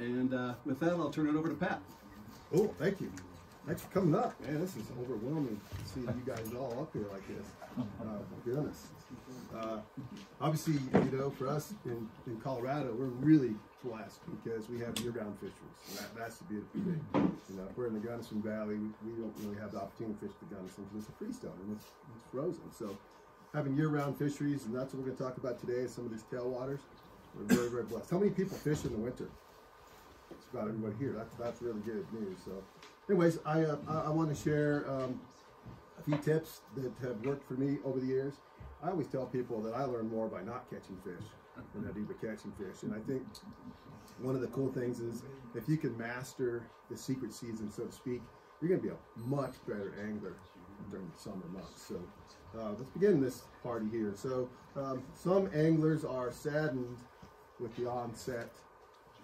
And uh, with that, I'll turn it over to Pat. Oh, thank you. Thanks for coming up. Man, this is overwhelming to see you guys all up here like this. Uh, goodness. Uh, obviously, you know, for us in, in Colorado, we're really blessed because we have year-round fisheries. That, that's the beautiful thing. You know, if we're in the Gunnison Valley, we, we don't really have the opportunity to fish the Gunnison because it's a freestone and it's, it's frozen. So having year-round fisheries, and that's what we're going to talk about today, some of these tailwaters. We're very, very blessed. How many people fish in the winter? About everybody here. That's, that's really good news. So anyways, I, uh, I, I want to share um, a few tips that have worked for me over the years. I always tell people that I learn more by not catching fish than I do by catching fish. And I think one of the cool things is if you can master the secret season, so to speak, you're going to be a much better angler during the summer months. So uh, let's begin this party here. So um, some anglers are saddened with the onset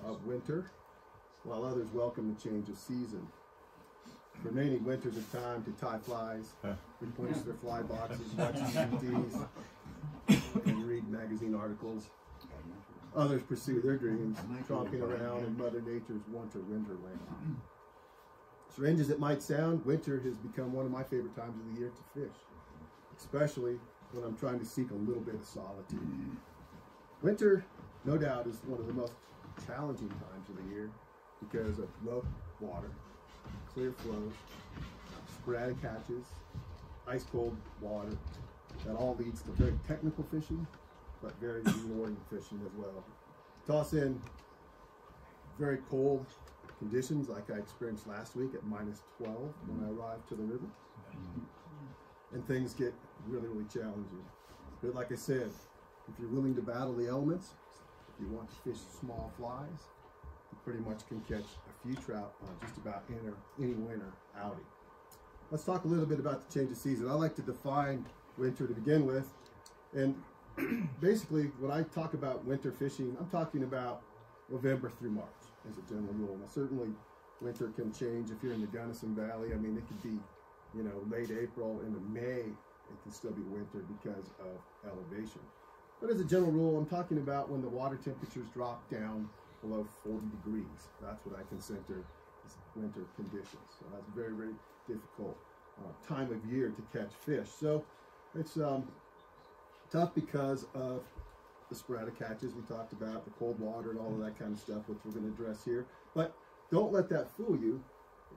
of winter, while others welcome the change of season. For many, winter's a time to tie flies, replenish their fly boxes, watch CCTVs, and read magazine articles. Others pursue their dreams, tromping around in Mother Nature's winter wonderland. Strange as it might sound, winter has become one of my favorite times of the year to fish, especially when I'm trying to seek a little bit of solitude. Winter, no doubt, is one of the most challenging times of the year because of low water, clear flows, sporadic catches, ice cold water. That all leads to very technical fishing, but very rewarding fishing as well. Toss in very cold conditions like I experienced last week at minus 12 when I arrived to the river. Mm-hmm. And things get really, really challenging. But like I said, if you're willing to battle the elements, if you want to fish small flies, pretty much can catch a few trout on just about any, any winter outing. Let's talk a little bit about the change of season. I like to define winter to begin with. And basically, when I talk about winter fishing, I'm talking about November through March as a general rule. Now, certainly, winter can change if you're in the Gunnison Valley. I mean, it could be, you know, late April into May. It can still be winter because of elevation. But as a general rule, I'm talking about when the water temperatures drop down below 40 degrees. That's what I consider winter conditions. So that's very, very difficult uh, time of year to catch fish. So it's um, tough because of the sporadic catches we talked about, the cold water and all of that kind of stuff, which we're going to address here. But don't let that fool you.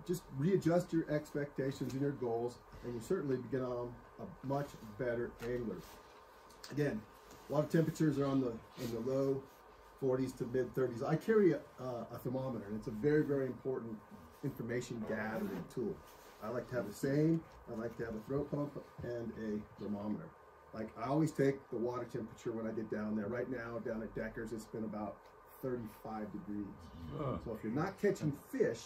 Just readjust your expectations and your goals, and you certainly become a much better angler. Again, water temperatures are on the in the low 40s to mid 30s. I carry a, uh, a thermometer, and it's a very, very important information gathering tool. I like to have the same. I like to have a throat pump and a thermometer. Like I always take the water temperature when I get down there. Right now, down at Deckers, it's been about 35 degrees. So if you're not catching fish,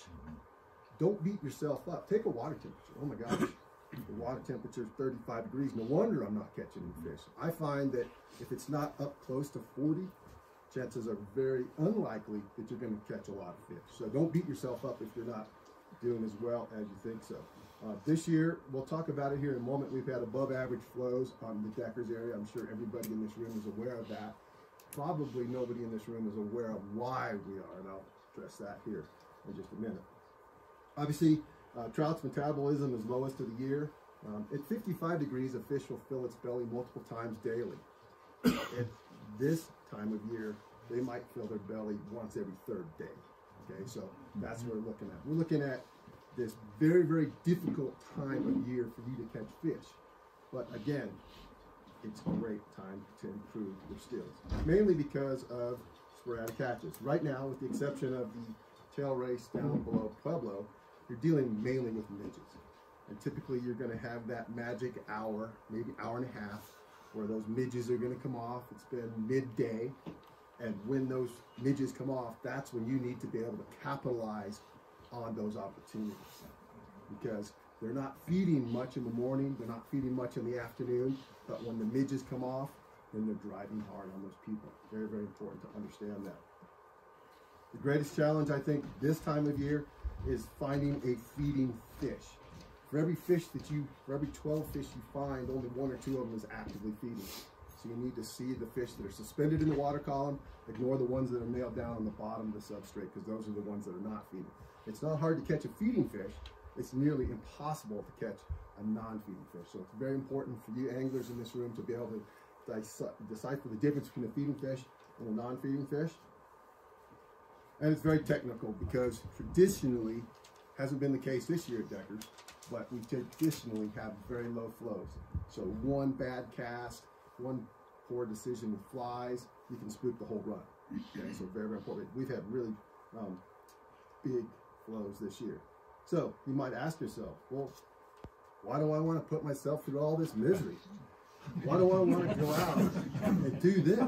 don't beat yourself up. Take a water temperature. Oh my gosh, the water temperature is 35 degrees. No wonder I'm not catching any fish. I find that if it's not up close to 40, chances are very unlikely that you're going to catch a lot of fish. So don't beat yourself up if you're not doing as well as you think so. Uh, this year, we'll talk about it here in a moment. We've had above average flows on the Deckers area. I'm sure everybody in this room is aware of that. Probably nobody in this room is aware of why we are, and I'll address that here in just a minute. Obviously, uh, trout's metabolism is lowest of the year. Um, at 55 degrees, a fish will fill its belly multiple times daily. this time of year, they might fill their belly once every third day. Okay, so that's what we're looking at. We're looking at this very, very difficult time of year for you to catch fish. But again, it's a great time to improve your skills, mainly because of sporadic catches. Right now, with the exception of the tail race down below Pueblo, you're dealing mainly with midges. And typically you're gonna have that magic hour, maybe hour and a half, where those midges are gonna come off. It's been midday. And when those midges come off, that's when you need to be able to capitalize on those opportunities. Because they're not feeding much in the morning, they're not feeding much in the afternoon, but when the midges come off, then they're driving hard on those people. Very, very important to understand that. The greatest challenge, I think, this time of year is finding a feeding fish. For every fish that you, for every 12 fish you find, only one or two of them is actively feeding. So you need to see the fish that are suspended in the water column. Ignore the ones that are nailed down on the bottom of the substrate because those are the ones that are not feeding. It's not hard to catch a feeding fish. It's nearly impossible to catch a non-feeding fish. So it's very important for you anglers in this room to be able to decipher the difference between a feeding fish and a non-feeding fish. And it's very technical because traditionally, hasn't been the case this year at Deckers, but we traditionally have very low flows. So one bad cast, one poor decision with flies, you can spook the whole run. Okay, so very, very important. We've had really um, big flows this year. So you might ask yourself, well, why do I want to put myself through all this misery? Why do I want to go out and do this?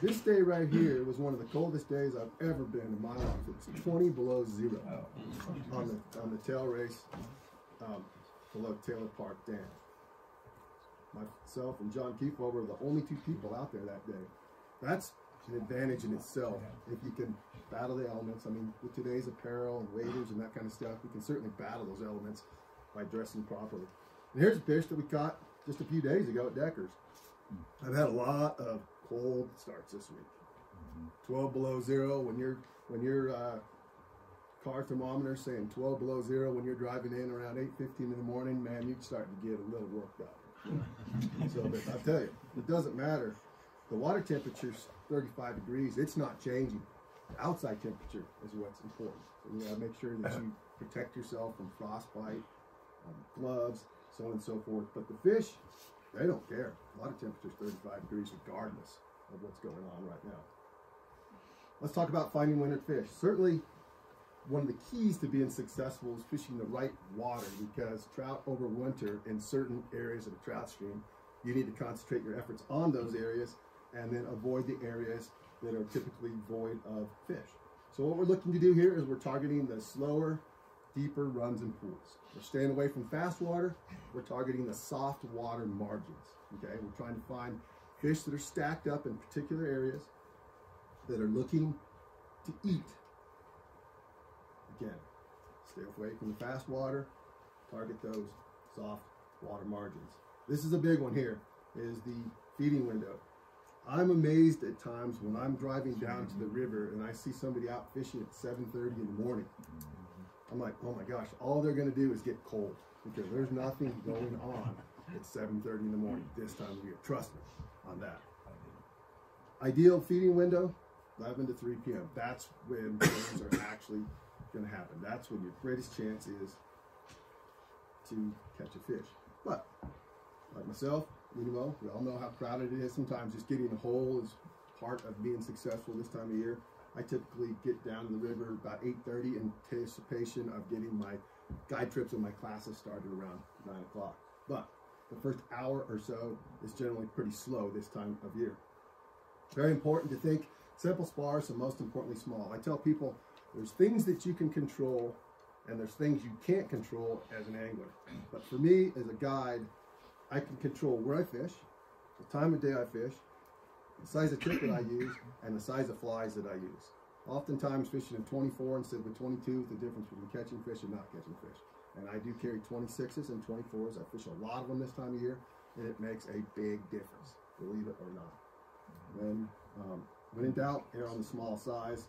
This day right here was one of the coldest days I've ever been in my life. It's 20 below zero on the on the tail race um, below Taylor Park Dam. Myself and John Keefe were the only two people out there that day. That's an advantage in itself if you can battle the elements. I mean, with today's apparel and waders and that kind of stuff, we can certainly battle those elements by dressing properly. And here's a fish that we caught just a few days ago at Deckers. I've had a lot of cold starts this week. 12 below zero when you're when your uh, car thermometer saying 12 below zero when you're driving in around 8:15 in the morning, man, you start to get a little worked up. so, but I tell you, it doesn't matter. The water temperature's 35 degrees. It's not changing. The outside temperature is what's important. So you gotta make sure that you protect yourself from frostbite, um, gloves, so on and so forth. But the fish, they don't care. A lot of temperature's 35 degrees regardless of what's going on right now. Let's talk about finding winter fish. Certainly, one of the keys to being successful is fishing the right water because trout overwinter in certain areas of a trout stream. You need to concentrate your efforts on those areas and then avoid the areas that are typically void of fish. So what we're looking to do here is we're targeting the slower, deeper runs and pools. We're staying away from fast water. We're targeting the soft water margins. Okay, we're trying to find fish that are stacked up in particular areas that are looking to eat. Again, stay away from the fast water. Target those soft water margins. This is a big one here, is the feeding window. I'm amazed at times when I'm driving down to the river and I see somebody out fishing at 7.30 in the morning. I'm like, oh my gosh, all they're going to do is get cold because there's nothing going on at 7.30 in the morning this time of year. Trust me on that. Ideal feeding window, 11 to 3 p.m. That's when things are actually going to happen. That's when your greatest chance is to catch a fish. But, like myself, you know, we all know how crowded it is sometimes. Just getting a hole is part of being successful this time of year. I typically get down to the river about 8.30 in anticipation of getting my guide trips and my classes started around 9 o'clock. But the first hour or so is generally pretty slow this time of year. Very important to think simple, sparse, and most importantly small. I tell people there's things that you can control and there's things you can't control as an angler. But for me, as a guide, I can control where I fish, the time of day I fish, the size of tip that I use, and the size of flies that I use. Oftentimes fishing in 24 instead of 22 is the difference between catching fish and not catching fish. And I do carry 26s and 24s. I fish a lot of them this time of year, and it makes a big difference, believe it or not. When, um, when in doubt, err on the small size.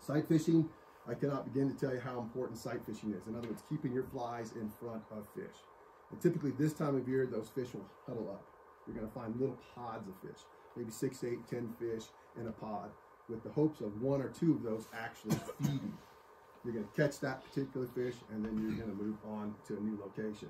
Sight fishing, I cannot begin to tell you how important sight fishing is. In other words, keeping your flies in front of fish. And typically this time of year, those fish will huddle up. You're going to find little pods of fish, maybe six, eight, ten fish in a pod, with the hopes of one or two of those actually feeding. You're going to catch that particular fish, and then you're going to move on to a new location.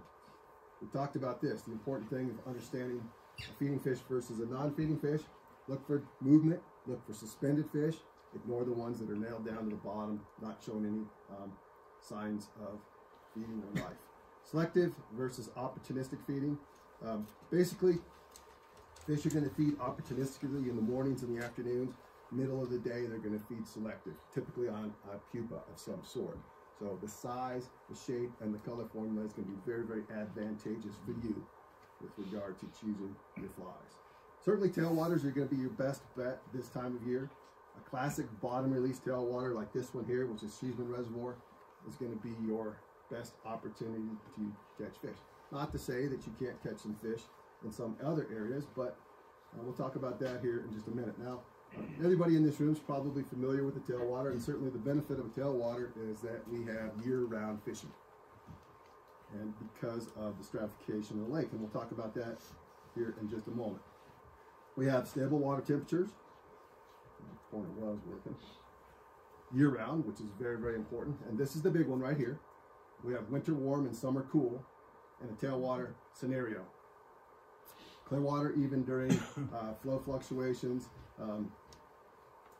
We talked about this, the important thing of understanding a feeding fish versus a non-feeding fish. Look for movement, look for suspended fish, ignore the ones that are nailed down to the bottom, not showing any um, signs of feeding or life. Selective versus opportunistic feeding. Um, basically, fish are going to feed opportunistically in the mornings and the afternoons. Middle of the day, they're going to feed selective, typically on a pupa of some sort. So the size, the shape, and the color formula is going to be very, very advantageous for you with regard to choosing your flies. Certainly tailwaters are going to be your best bet this time of year. A classic bottom release tailwater like this one here, which is Cheesman Reservoir, is going to be your best opportunity to catch fish. Not to say that you can't catch some fish in some other areas, but uh, we'll talk about that here in just a minute. Now, uh, everybody in this room is probably familiar with the tailwater, and certainly the benefit of a tailwater is that we have year-round fishing, and because of the stratification of the lake, and we'll talk about that here in just a moment. We have stable water temperatures. Corner was working year-round, which is very, very important. And this is the big one right here. We have winter warm and summer cool in a tailwater scenario. Clear water even during uh, flow fluctuations, um,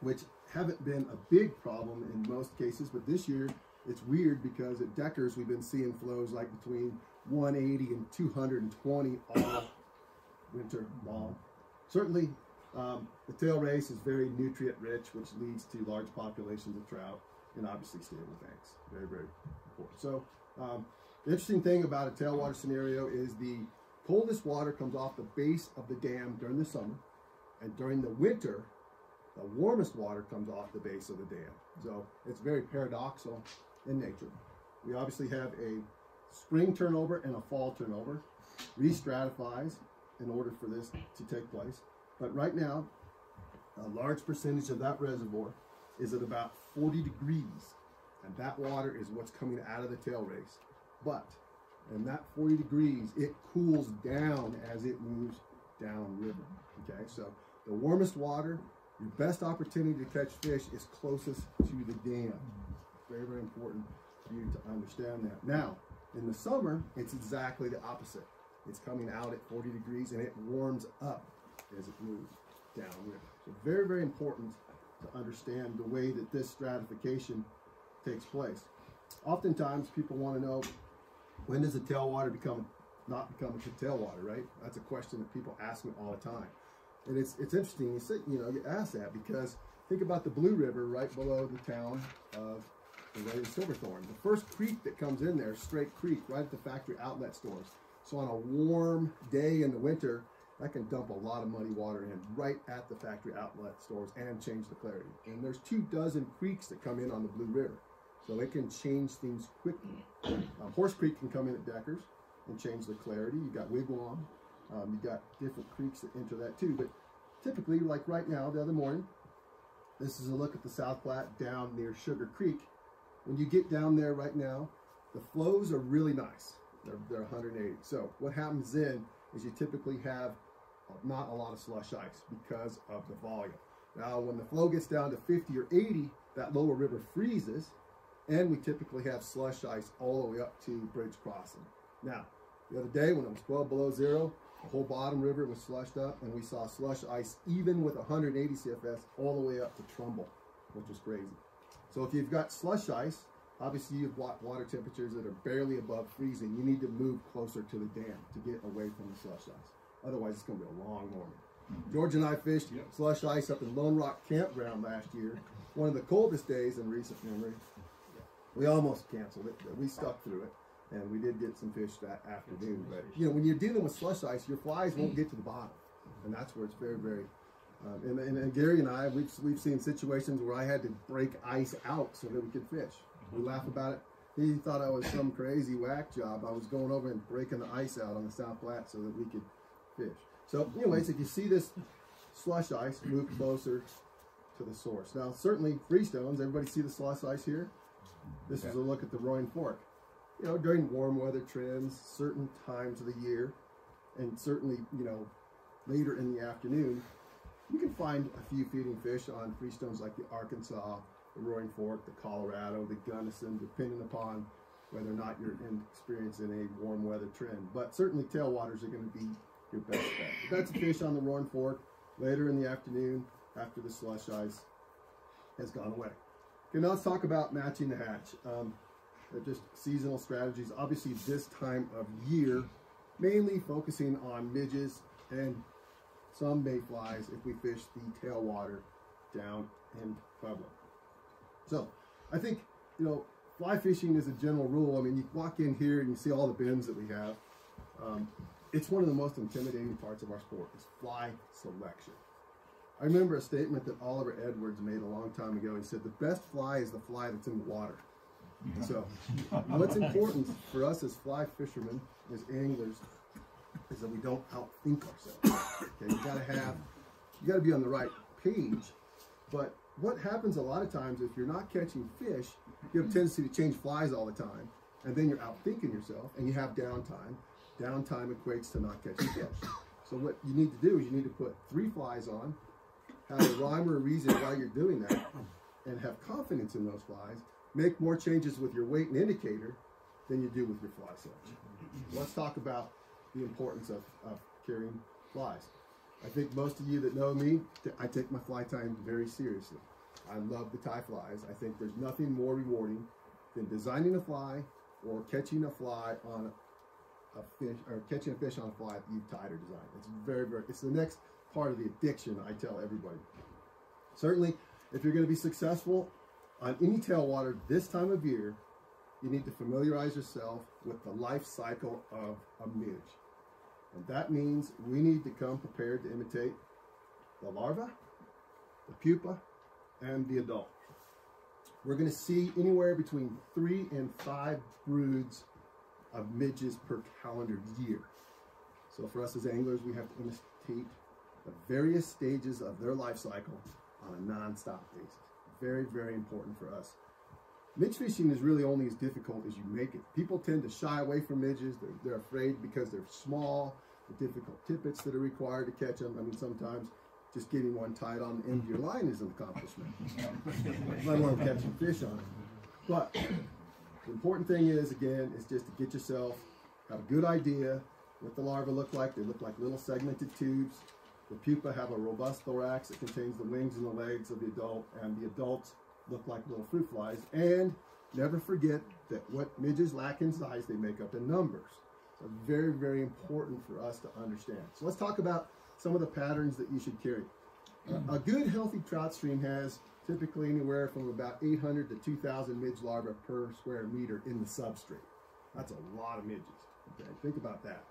which haven't been a big problem in most cases, but this year it's weird because at Deckers we've been seeing flows like between 180 and 220 all winter long. Certainly um, the tail race is very nutrient rich, which leads to large populations of trout and obviously stable banks. Very, very important. So um, the interesting thing about a tailwater scenario is the coldest water comes off the base of the dam during the summer, and during the winter, the warmest water comes off the base of the dam. So it's very paradoxical in nature. We obviously have a spring turnover and a fall turnover, re-stratifies in order for this to take place. But right now, a large percentage of that reservoir is at about 40 degrees, and that water is what's coming out of the tail race. But in that 40 degrees, it cools down as it moves downriver. Okay, so the warmest water, your best opportunity to catch fish is closest to the dam. Very, very important for you to understand that. Now, in the summer, it's exactly the opposite. It's coming out at 40 degrees and it warms up as it moves downriver. So very, very important to understand the way that this stratification takes place. Oftentimes people want to know when does the tailwater become not become a tailwater, right? That's a question that people ask me all the time. And it's it's interesting you say, you know, you ask that because think about the Blue River right below the town of the Silverthorne. The first creek that comes in there, Straight Creek, right at the factory outlet stores. So on a warm day in the winter, that can dump a lot of muddy water in right at the factory outlet stores and change the clarity. And there's two dozen creeks that come in on the Blue River. So it can change things quickly. Um, Horse Creek can come in at Deckers and change the clarity. You've got Wigwam. Um, you got different creeks that enter that too. But typically, like right now, the other morning, this is a look at the South Platte down near Sugar Creek. When you get down there right now, the flows are really nice. They're, they're 180. So what happens then is you typically have not a lot of slush ice because of the volume. Now, when the flow gets down to 50 or 80, that lower river freezes, and we typically have slush ice all the way up to bridge crossing. Now, the other day when it was 12 below zero, the whole bottom river was slushed up, and we saw slush ice even with 180 CFS all the way up to Trumbull, which was crazy. So if you've got slush ice, obviously you've got water temperatures that are barely above freezing. You need to move closer to the dam to get away from the slush ice. Otherwise, it's going to be a long morning. George and I fished yep. slush ice up in Lone Rock Campground last year. One of the coldest days in recent memory. We almost canceled it, but we stuck through it. And we did get some fish that afternoon. But, you know, when you're dealing with slush ice, your flies won't get to the bottom. And that's where it's very, very um, and, and, and, Gary and I, we've, we've seen situations where I had to break ice out so that we could fish. We laugh about it. He thought I was some crazy whack job. I was going over and breaking the ice out on the South Platte so that we could fish. So anyways, if you see this slush ice, move closer to the source. Now, certainly freestones, everybody see the slush ice here? This is a look at the Roaring Fork. You know, during warm weather trends, certain times of the year, and certainly, you know, later in the afternoon, you can find a few feeding fish on freestones like the Arkansas, the Roaring Fork, the Colorado, the Gunnison, depending upon whether or not you're in, experiencing a warm weather trend. But certainly tailwaters are going to be your best bet. That's a fish on the Roaring Fork later in the afternoon after the slush ice has gone away. Okay, now let's talk about matching the hatch. Um, just seasonal strategies. Obviously, this time of year, mainly focusing on midges and some mayflies if we fish the tailwater down in Pueblo. So, I think, you know, fly fishing is a general rule. I mean, you walk in here and you see all the bins that we have. Um, it's one of the most intimidating parts of our sport is fly selection. I remember a statement that Oliver Edwards made a long time ago. He said, the best fly is the fly that's in the water. So what's important for us as fly fishermen, as anglers, is that we don't outthink ourselves. Okay, you gotta have, you gotta be on the right page. But what happens a lot of times if you're not catching fish, you have a tendency to change flies all the time, and then you're outthinking yourself, and you have downtime. Downtime equates to not catching fish. So what you need to do is you need to put three flies on, have a rhyme or a reason why you're doing that, and have confidence in those flies. Make more changes with your weight and indicator than you do with your fly. Let's talk about the importance of, of carrying flies. I think most of you that know me, I take my fly time very seriously. I love the tie flies. I think there's nothing more rewarding than designing a fly or catching a fly on a fish or catching a fish on a fly that you've tied or designed. It's very, very, it's the next part of the addiction I tell everybody. Certainly, if you're going to be successful on any tailwater this time of year, you need to familiarize yourself with the life cycle of a midge. And that means we need to come prepared to imitate the larva, the pupa, and the adult. We're going to see anywhere between three and five broods of midges per calendar year. So for us as anglers, we have to imitate the various stages of their life cycle on a non-stop basis. Very, very important for us. Midge fishing is really only as difficult as you make it. People tend to shy away from midges. They're, they're afraid because they're small, the difficult tippets that are required to catch them. I mean, sometimes just getting one tied on the end of your line is an accomplishment, let alone catching fish on it. But the important thing is, again, is just to get yourself, have a good idea what the larvae look like. They look like little segmented tubes. The pupa have a robust thorax that contains the wings and the legs of the adult, and the adults look like little fruit flies. And never forget that what midges lack in size, they make up in numbers. So very, very important for us to understand. So let's talk about some of the patterns that you should carry. Uh, a good healthy trout stream has typically anywhere from about 800 to 2,000 midge larvae per square meter in the substrate. That's a lot of midges. Okay, think about that.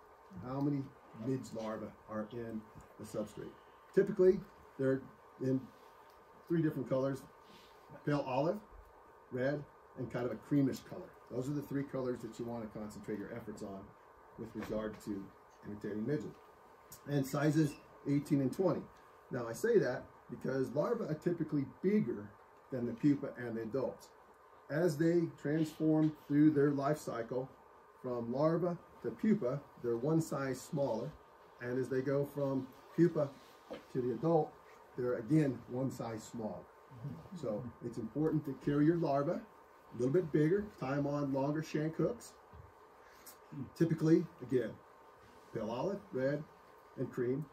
How many midge larvae are in the substrate? Typically, they're in three different colors, pale olive, red, and kind of a creamish color. Those are the three colors that you want to concentrate your efforts on with regard to imitating midges. And sizes 18 and 20. Now I say that because larvae are typically bigger than the pupa and the adults. As they transform through their life cycle from larva to pupa, they're one size smaller. And as they go from pupa to the adult, they're again one size smaller. So it's important to carry your larva a little bit bigger, tie them on longer shank hooks. Typically, again, pale olive, red, and cream.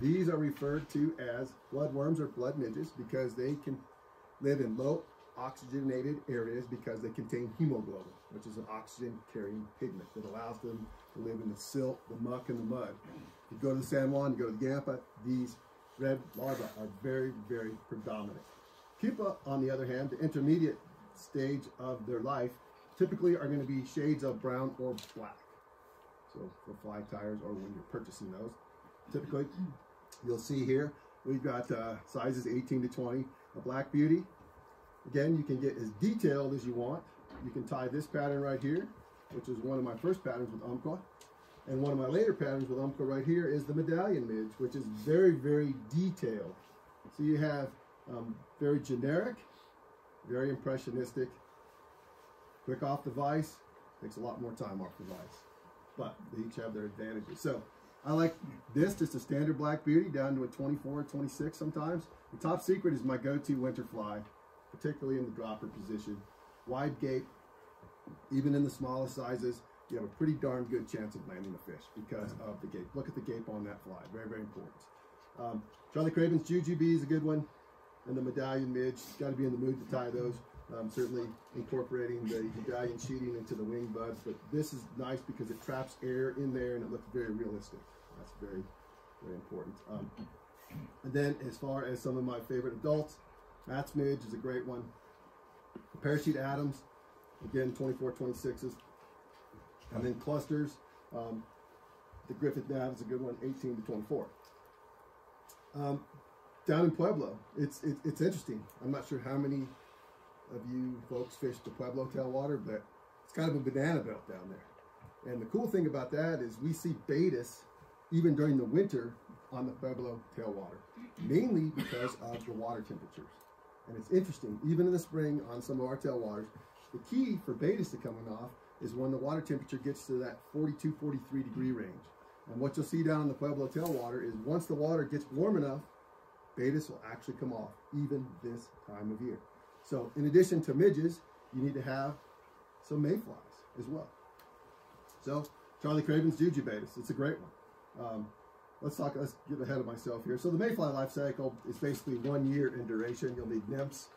These are referred to as bloodworms or blood midges because they can live in low oxygenated areas because they contain hemoglobin, which is an oxygen carrying pigment that allows them to live in the silt, the muck, and the mud. You go to the San Juan, you go to the Yampa, these red larvae are very, very predominant. Pupa, on the other hand, the intermediate stage of their life, typically are going to be shades of brown or black. So for fly tires or when you're purchasing those, typically you'll see here we've got uh, sizes 18 to 20. A black beauty, again, you can get as detailed as you want. You can tie this pattern right here, which is one of my first patterns with Umpqua. And one of my later patterns with Umpqua right here is the medallion midge, which is very, very detailed. So you have um, very generic, very impressionistic, quick off the vise, takes a lot more time off the vise. But they each have their advantages. So I like this, just a standard black beauty down to a 24, or 26 sometimes. The top secret is my go-to winter fly, particularly in the dropper position. Wide gape, even in the smallest sizes, you have a pretty darn good chance of landing a fish because of the gape. Look at the gape on that fly, very, very important. Um, Charlie Craven's Jujubee is a good one, and the medallion midge, got to be in the mood to tie those. Um, certainly incorporating the medallion sheeting into the wing buds, but this is nice because it traps air in there and it looks very realistic. That's very, very important. Um, and then as far as some of my favorite adults, Matt's Midge is a great one. Parachute Adams, again, 24, 26s. And then clusters, um, the Griffith Gnat is a good one, 18 to 24. Um, down in Pueblo, it's it, it's interesting. I'm not sure how many of you folks fish the Pueblo tailwater, but it's kind of a banana belt down there. And the cool thing about that is we see Baetis even during the winter on the Pueblo tailwater, mainly because of the water temperatures. And it's interesting, even in the spring on some of our tailwaters, the key for Baetis to coming off is when the water temperature gets to that 42, 43 degree range. And what you'll see down in the Pueblo tailwater is once the water gets warm enough, Baetis will actually come off, even this time of year. So in addition to midges, you need to have some mayflies as well. So Charlie Craven's Jujubaetis, it's a great one. Um, let's talk, let's get ahead of myself here. So the mayfly life cycle is basically one year in duration. You'll need nymphs,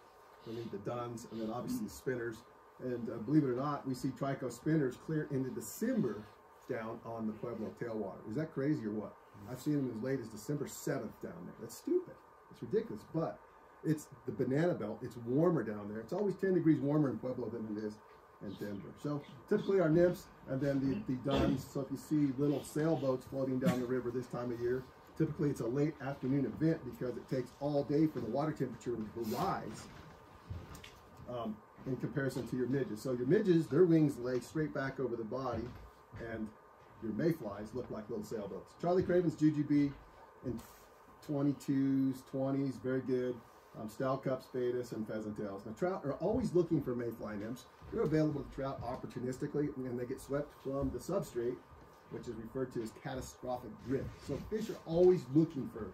you'll need the duns, and then obviously the spinners. And uh, believe it or not, we see trico spinners clear into December down on the Pueblo tailwater. Is that crazy or what? I've seen them as late as December 7th down there. That's stupid. It's ridiculous. But it's the banana belt. It's warmer down there. It's always 10 degrees warmer in Pueblo than it is in Denver. So typically our nymphs and then the, the duns. So if you see little sailboats floating down the river this time of year, typically it's a late afternoon event because it takes all day for the water temperature to rise um, in comparison to your midges. So your midges, their wings lay straight back over the body and your mayflies look like little sailboats. Charlie Craven's Jujubee in 22s, 20s, very good. Um, cups, Baetis, and Pheasant Tails. Now, trout are always looking for mayfly nymphs. They're available to trout opportunistically, and they get swept from the substrate, which is referred to as catastrophic drift. So fish are always looking for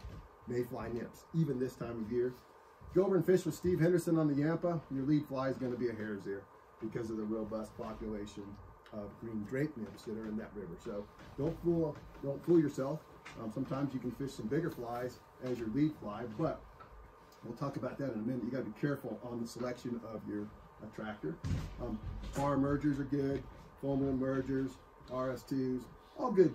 mayfly nymphs, even this time of year. Go over and fish with Steve Henderson on the Yampa. Your lead fly is going to be a hare's ear because of the robust population of green drake nymphs that are in that river. So don't fool, don't fool yourself. Um, sometimes you can fish some bigger flies as your lead fly, but we'll talk about that in a minute. You got to be careful on the selection of your attractor. Um, Barr emergers are good, foam mergers, RS2s, all good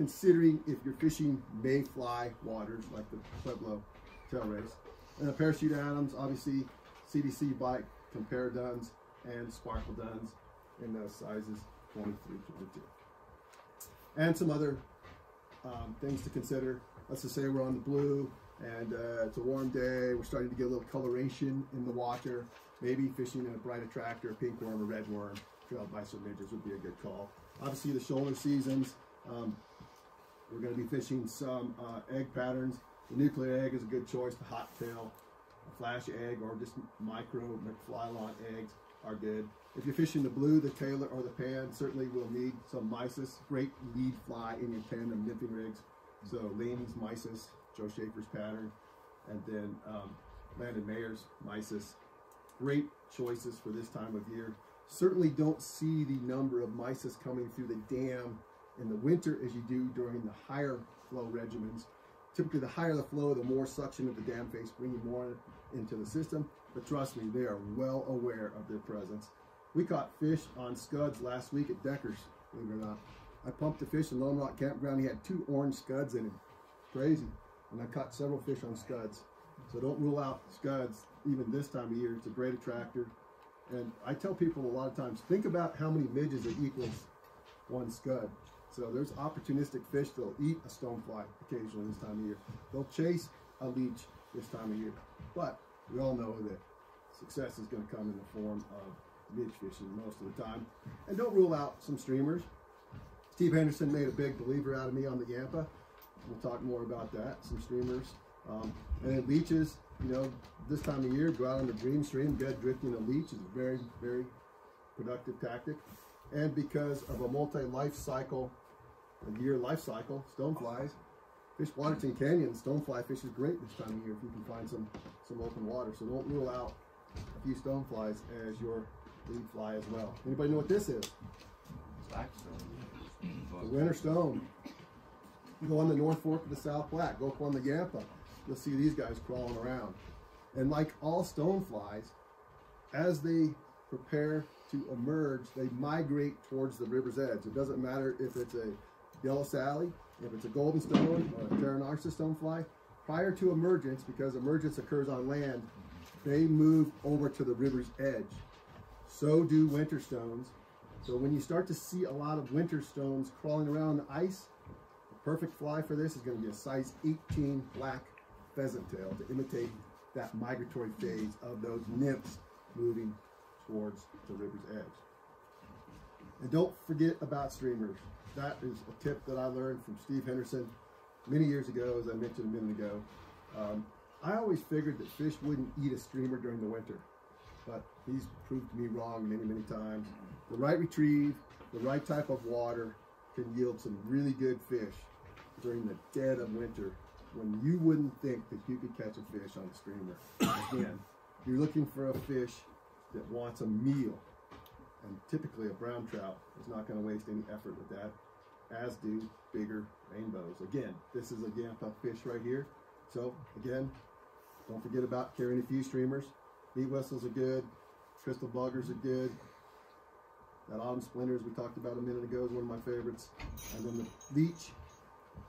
considering if you're fishing mayfly waters like the Pueblo tail race. And the parachute Adams, obviously CDC bike, comparaduns, and sparkle duns in those sizes 23, 22. And some other um, things to consider. Let's just say we're on the blue and uh, it's a warm day. We're starting to get a little coloration in the water. Maybe fishing in a bright attractor, pink worm, a red worm, trailed by some midges would be a good call. Obviously, the shoulder seasons, um, we're going to be fishing some uh, egg patterns. The nuclear egg is a good choice. The hot tail, a flash egg, or just micro McFlylon eggs are good. If you're fishing the blue, the Taylor, or the pan, certainly will need some mysis. Great lead fly in your pan tandem nymphing rigs. So Laney's mysis, Joe Schaefer's pattern, and then um, Landon Mayer's mysis. Great choices for this time of year. Certainly don't see the number of mysis coming through the dam in the winter as you do during the higher flow regimens. Typically, the higher the flow, the more suction of the dam face, bringing more into the system. But trust me, they are well aware of their presence. We caught fish on scuds last week at Deckers, believe it or not. I pumped the fish in Lone Rock Campground. He had two orange scuds in him. Crazy. And I caught several fish on scuds. So don't rule out scuds even this time of year. It's a great attractor. And I tell people a lot of times, think about how many midges it equals one scud. So there's opportunistic fish that'll eat a stonefly occasionally this time of year. They'll chase a leech this time of year. But we all know that success is going to come in the form of midge fishing most of the time. And don't rule out some streamers. Steve Henderson made a big believer out of me on the Yampa. We'll talk more about that, some streamers. Um, and then leeches, you know, this time of year, go out on the green stream, get drifting a leech is a very, very productive tactic. And because of a multi-life cycle, a year life cycle, stoneflies, fish Waterton Canyon, stonefly fish is great this time of year if you can find some, some open water. So don't rule out a few stoneflies as your lead fly as well. Anybody know what this is? The winter stone. Go on the North Fork of the South Platte, go up on the Yampa, you'll see these guys crawling around. And like all stoneflies, as they prepare to emerge, they migrate towards the river's edge. It doesn't matter if it's a yellow Sally, if it's a golden stone or a Pteronarcys stonefly. Prior to emergence, because emergence occurs on land, they move over to the river's edge. So do winter stones. So when you start to see a lot of winter stones crawling around the ice, perfect fly for this is going to be a size 18 black pheasant tail to imitate that migratory phase of those nymphs moving towards the river's edge. And don't forget about streamers. That is a tip that I learned from Steve Henderson many years ago, as I mentioned a minute ago. Um, I always figured that fish wouldn't eat a streamer during the winter, but he's proved me wrong many, many times. The right retrieve, the right type of water can yield some really good fish during the dead of winter when you wouldn't think that you could catch a fish on a streamer. Again, you're looking for a fish that wants a meal. And typically a brown trout is not going to waste any effort with that, as do bigger rainbows. Again, this is a Yampa fish right here. So again, don't forget about carrying a few streamers. Meat whistles are good. Crystal buggers are good. That autumn splendors we talked about a minute ago is one of my favorites. And then the leech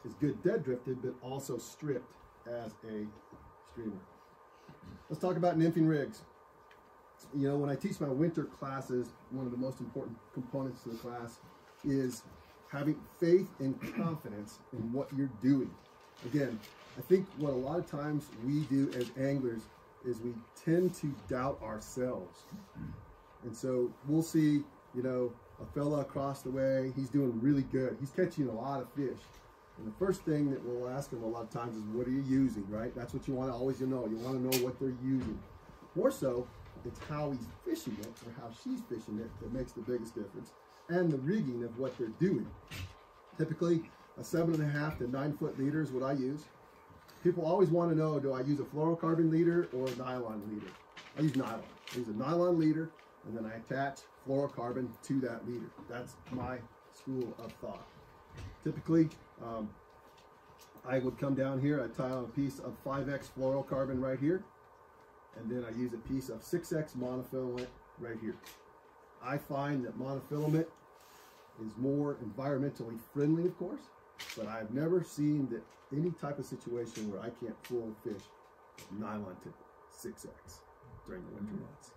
is good dead drifted, but also stripped as a streamer. Let's talk about nymphing rigs. You know, when I teach my winter classes, one of the most important components to the class is having faith and confidence in what you're doing. Again, I think what a lot of times we do as anglers is we tend to doubt ourselves. And so we'll see, you know, a fella across the way, he's doing really good. He's catching a lot of fish. And the first thing that we'll ask him a lot of times is, what are you using, right? That's what you want to always know. You want to know what they're using. More so, it's how he's fishing it or how she's fishing it that makes the biggest difference. And the rigging of what they're doing. Typically, a seven and a half to nine foot leader is what I use. People always want to know, do I use a fluorocarbon leader or a nylon leader? I use nylon. I use a nylon leader and then I attach fluorocarbon to that leader. That's my school of thought. Typically, um, I would come down here, I tie on a piece of 5X fluorocarbon right here, and then I use a piece of 6X monofilament right here. I find that monofilament is more environmentally friendly, of course, but I've never seen that any type of situation where I can't fool fish nylon tip 6X during the winter months.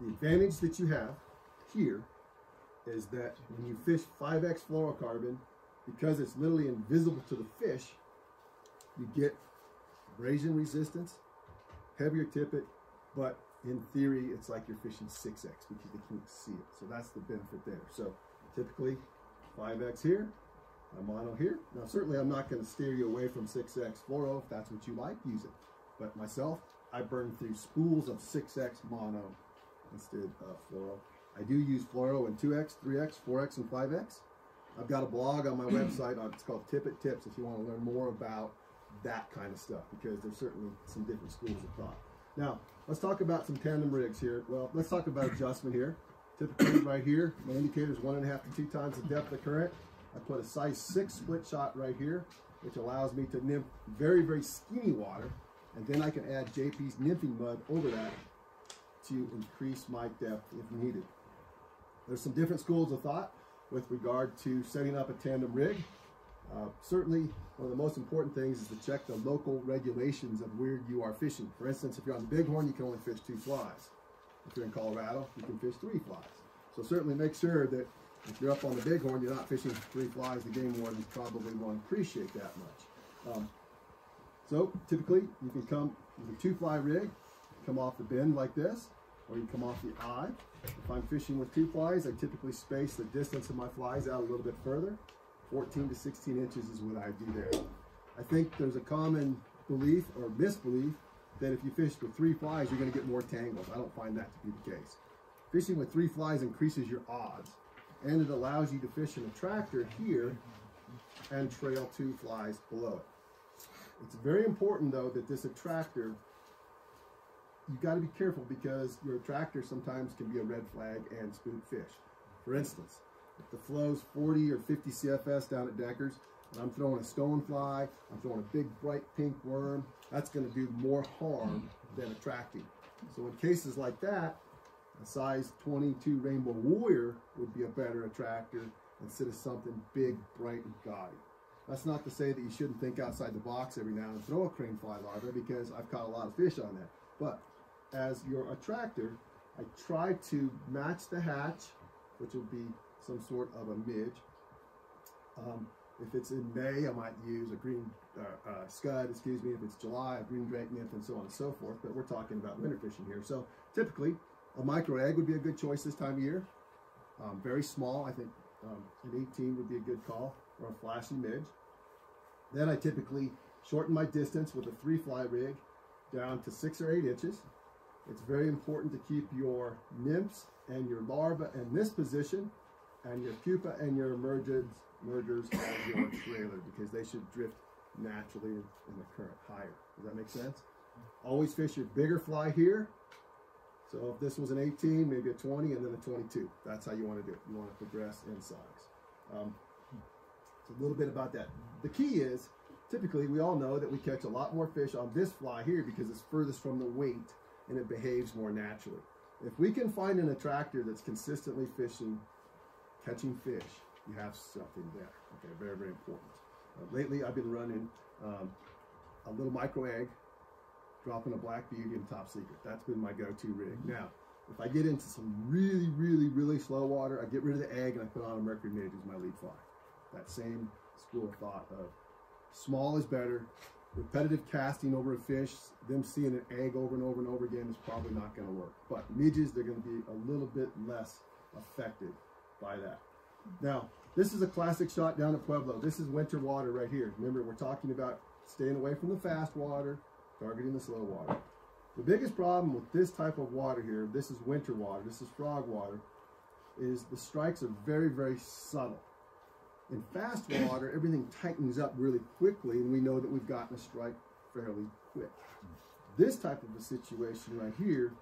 The advantage that you have here is that when you fish 5X fluorocarbon, because it's literally invisible to the fish, you get abrasion resistance, heavier tippet, but in theory, it's like you're fishing 6X because they can't see it. So that's the benefit there. So typically 5X here, my mono here. Now certainly I'm not going to steer you away from 6X fluoro. If that's what you like, use it. But myself, I burn through spools of 6X mono instead of fluoro. I do use fluoro in 2X, 3X, 4X, and 5X. I've got a blog on my website. Uh, it's called Tippet Tips if you want to learn more about that kind of stuff because there's certainly some different schools of thought. Now, let's talk about some tandem rigs here. Well, let's talk about adjustment here. Typically right here, my indicator is one and a half to two times the depth of current. I put a size six split shot right here, which allows me to nymph very, very skinny water. And then I can add JP's nymphing mud over that to increase my depth if needed. There's some different schools of thought with regard to setting up a tandem rig. Uh, certainly, one of the most important things is to check the local regulations of where you are fishing. For instance, if you're on the Bighorn, you can only fish two flies. If you're in Colorado, you can fish three flies. So certainly make sure that if you're up on the Bighorn, you're not fishing three flies. The game wardens probably won't appreciate that much. Um, so typically, you can come with a two fly rig, come off the bend like this, or you come off the eye. If I'm fishing with two flies, I typically space the distance of my flies out a little bit further. 14 to 16 inches is what I do there. I think there's a common belief or misbelief that if you fish with three flies, you're going to get more tangles. I don't find that to be the case. Fishing with three flies increases your odds, and it allows you to fish an attractor here and trail two flies below it. It's very important, though, that this attractor, you got to be careful because your attractor sometimes can be a red flag and spook fish. For instance, if the flow's 40 or 50 CFS down at Deckers, and I'm throwing a stonefly, I'm throwing a big bright pink worm, that's going to do more harm than attracting. So in cases like that, a size 22 Rainbow Warrior would be a better attractor instead of something big, bright, and gaudy. That's not to say that you shouldn't think outside the box every now and throw a crane fly larva because I've caught a lot of fish on that. But as your attractor, I try to match the hatch, which would be some sort of a midge. Um, if it's in May, I might use a green uh, uh, scud, excuse me. If it's July, a green drake nymph, and so on and so forth. But we're talking about winter fishing here. So typically, a micro egg would be a good choice this time of year. Um, very small, I think um, an 18 would be a good call, or a flashy midge. Then I typically shorten my distance with a three fly rig down to six or eight inches. It's very important to keep your nymphs and your larvae in this position and your pupa and your emergers, emergers of your trailer because they should drift naturally in, in the current higher. Does that make sense? Always fish your bigger fly here. So if this was an 18, maybe a 20, and then a 22. That's how you want to do it. You want to progress in size. Um, so a little bit about that. The key is, typically, we all know that we catch a lot more fish on this fly here because it's furthest from the weight and it behaves more naturally. If we can find an attractor that's consistently fishing, catching fish, you have something there. Okay, very, very important. Uh, lately, I've been running um, a little micro egg, dropping a black beauty and top secret. That's been my go-to rig. Now, if I get into some really, really, really slow water, I get rid of the egg and I put on a mercury midge as my lead fly. That same school of thought of small is better, repetitive casting over a fish, them seeing an egg over and over and over again is probably not going to work. But midges, they're going to be a little bit less affected by that. Now, this is a classic shot down at Pueblo. This is winter water right here. Remember, we're talking about staying away from the fast water, targeting the slow water. The biggest problem with this type of water here, this is winter water, this is frog water, is the strikes are very, very subtle. In fast water, everything tightens up really quickly, and we know that we've gotten a strike fairly quick. This type of a situation right here,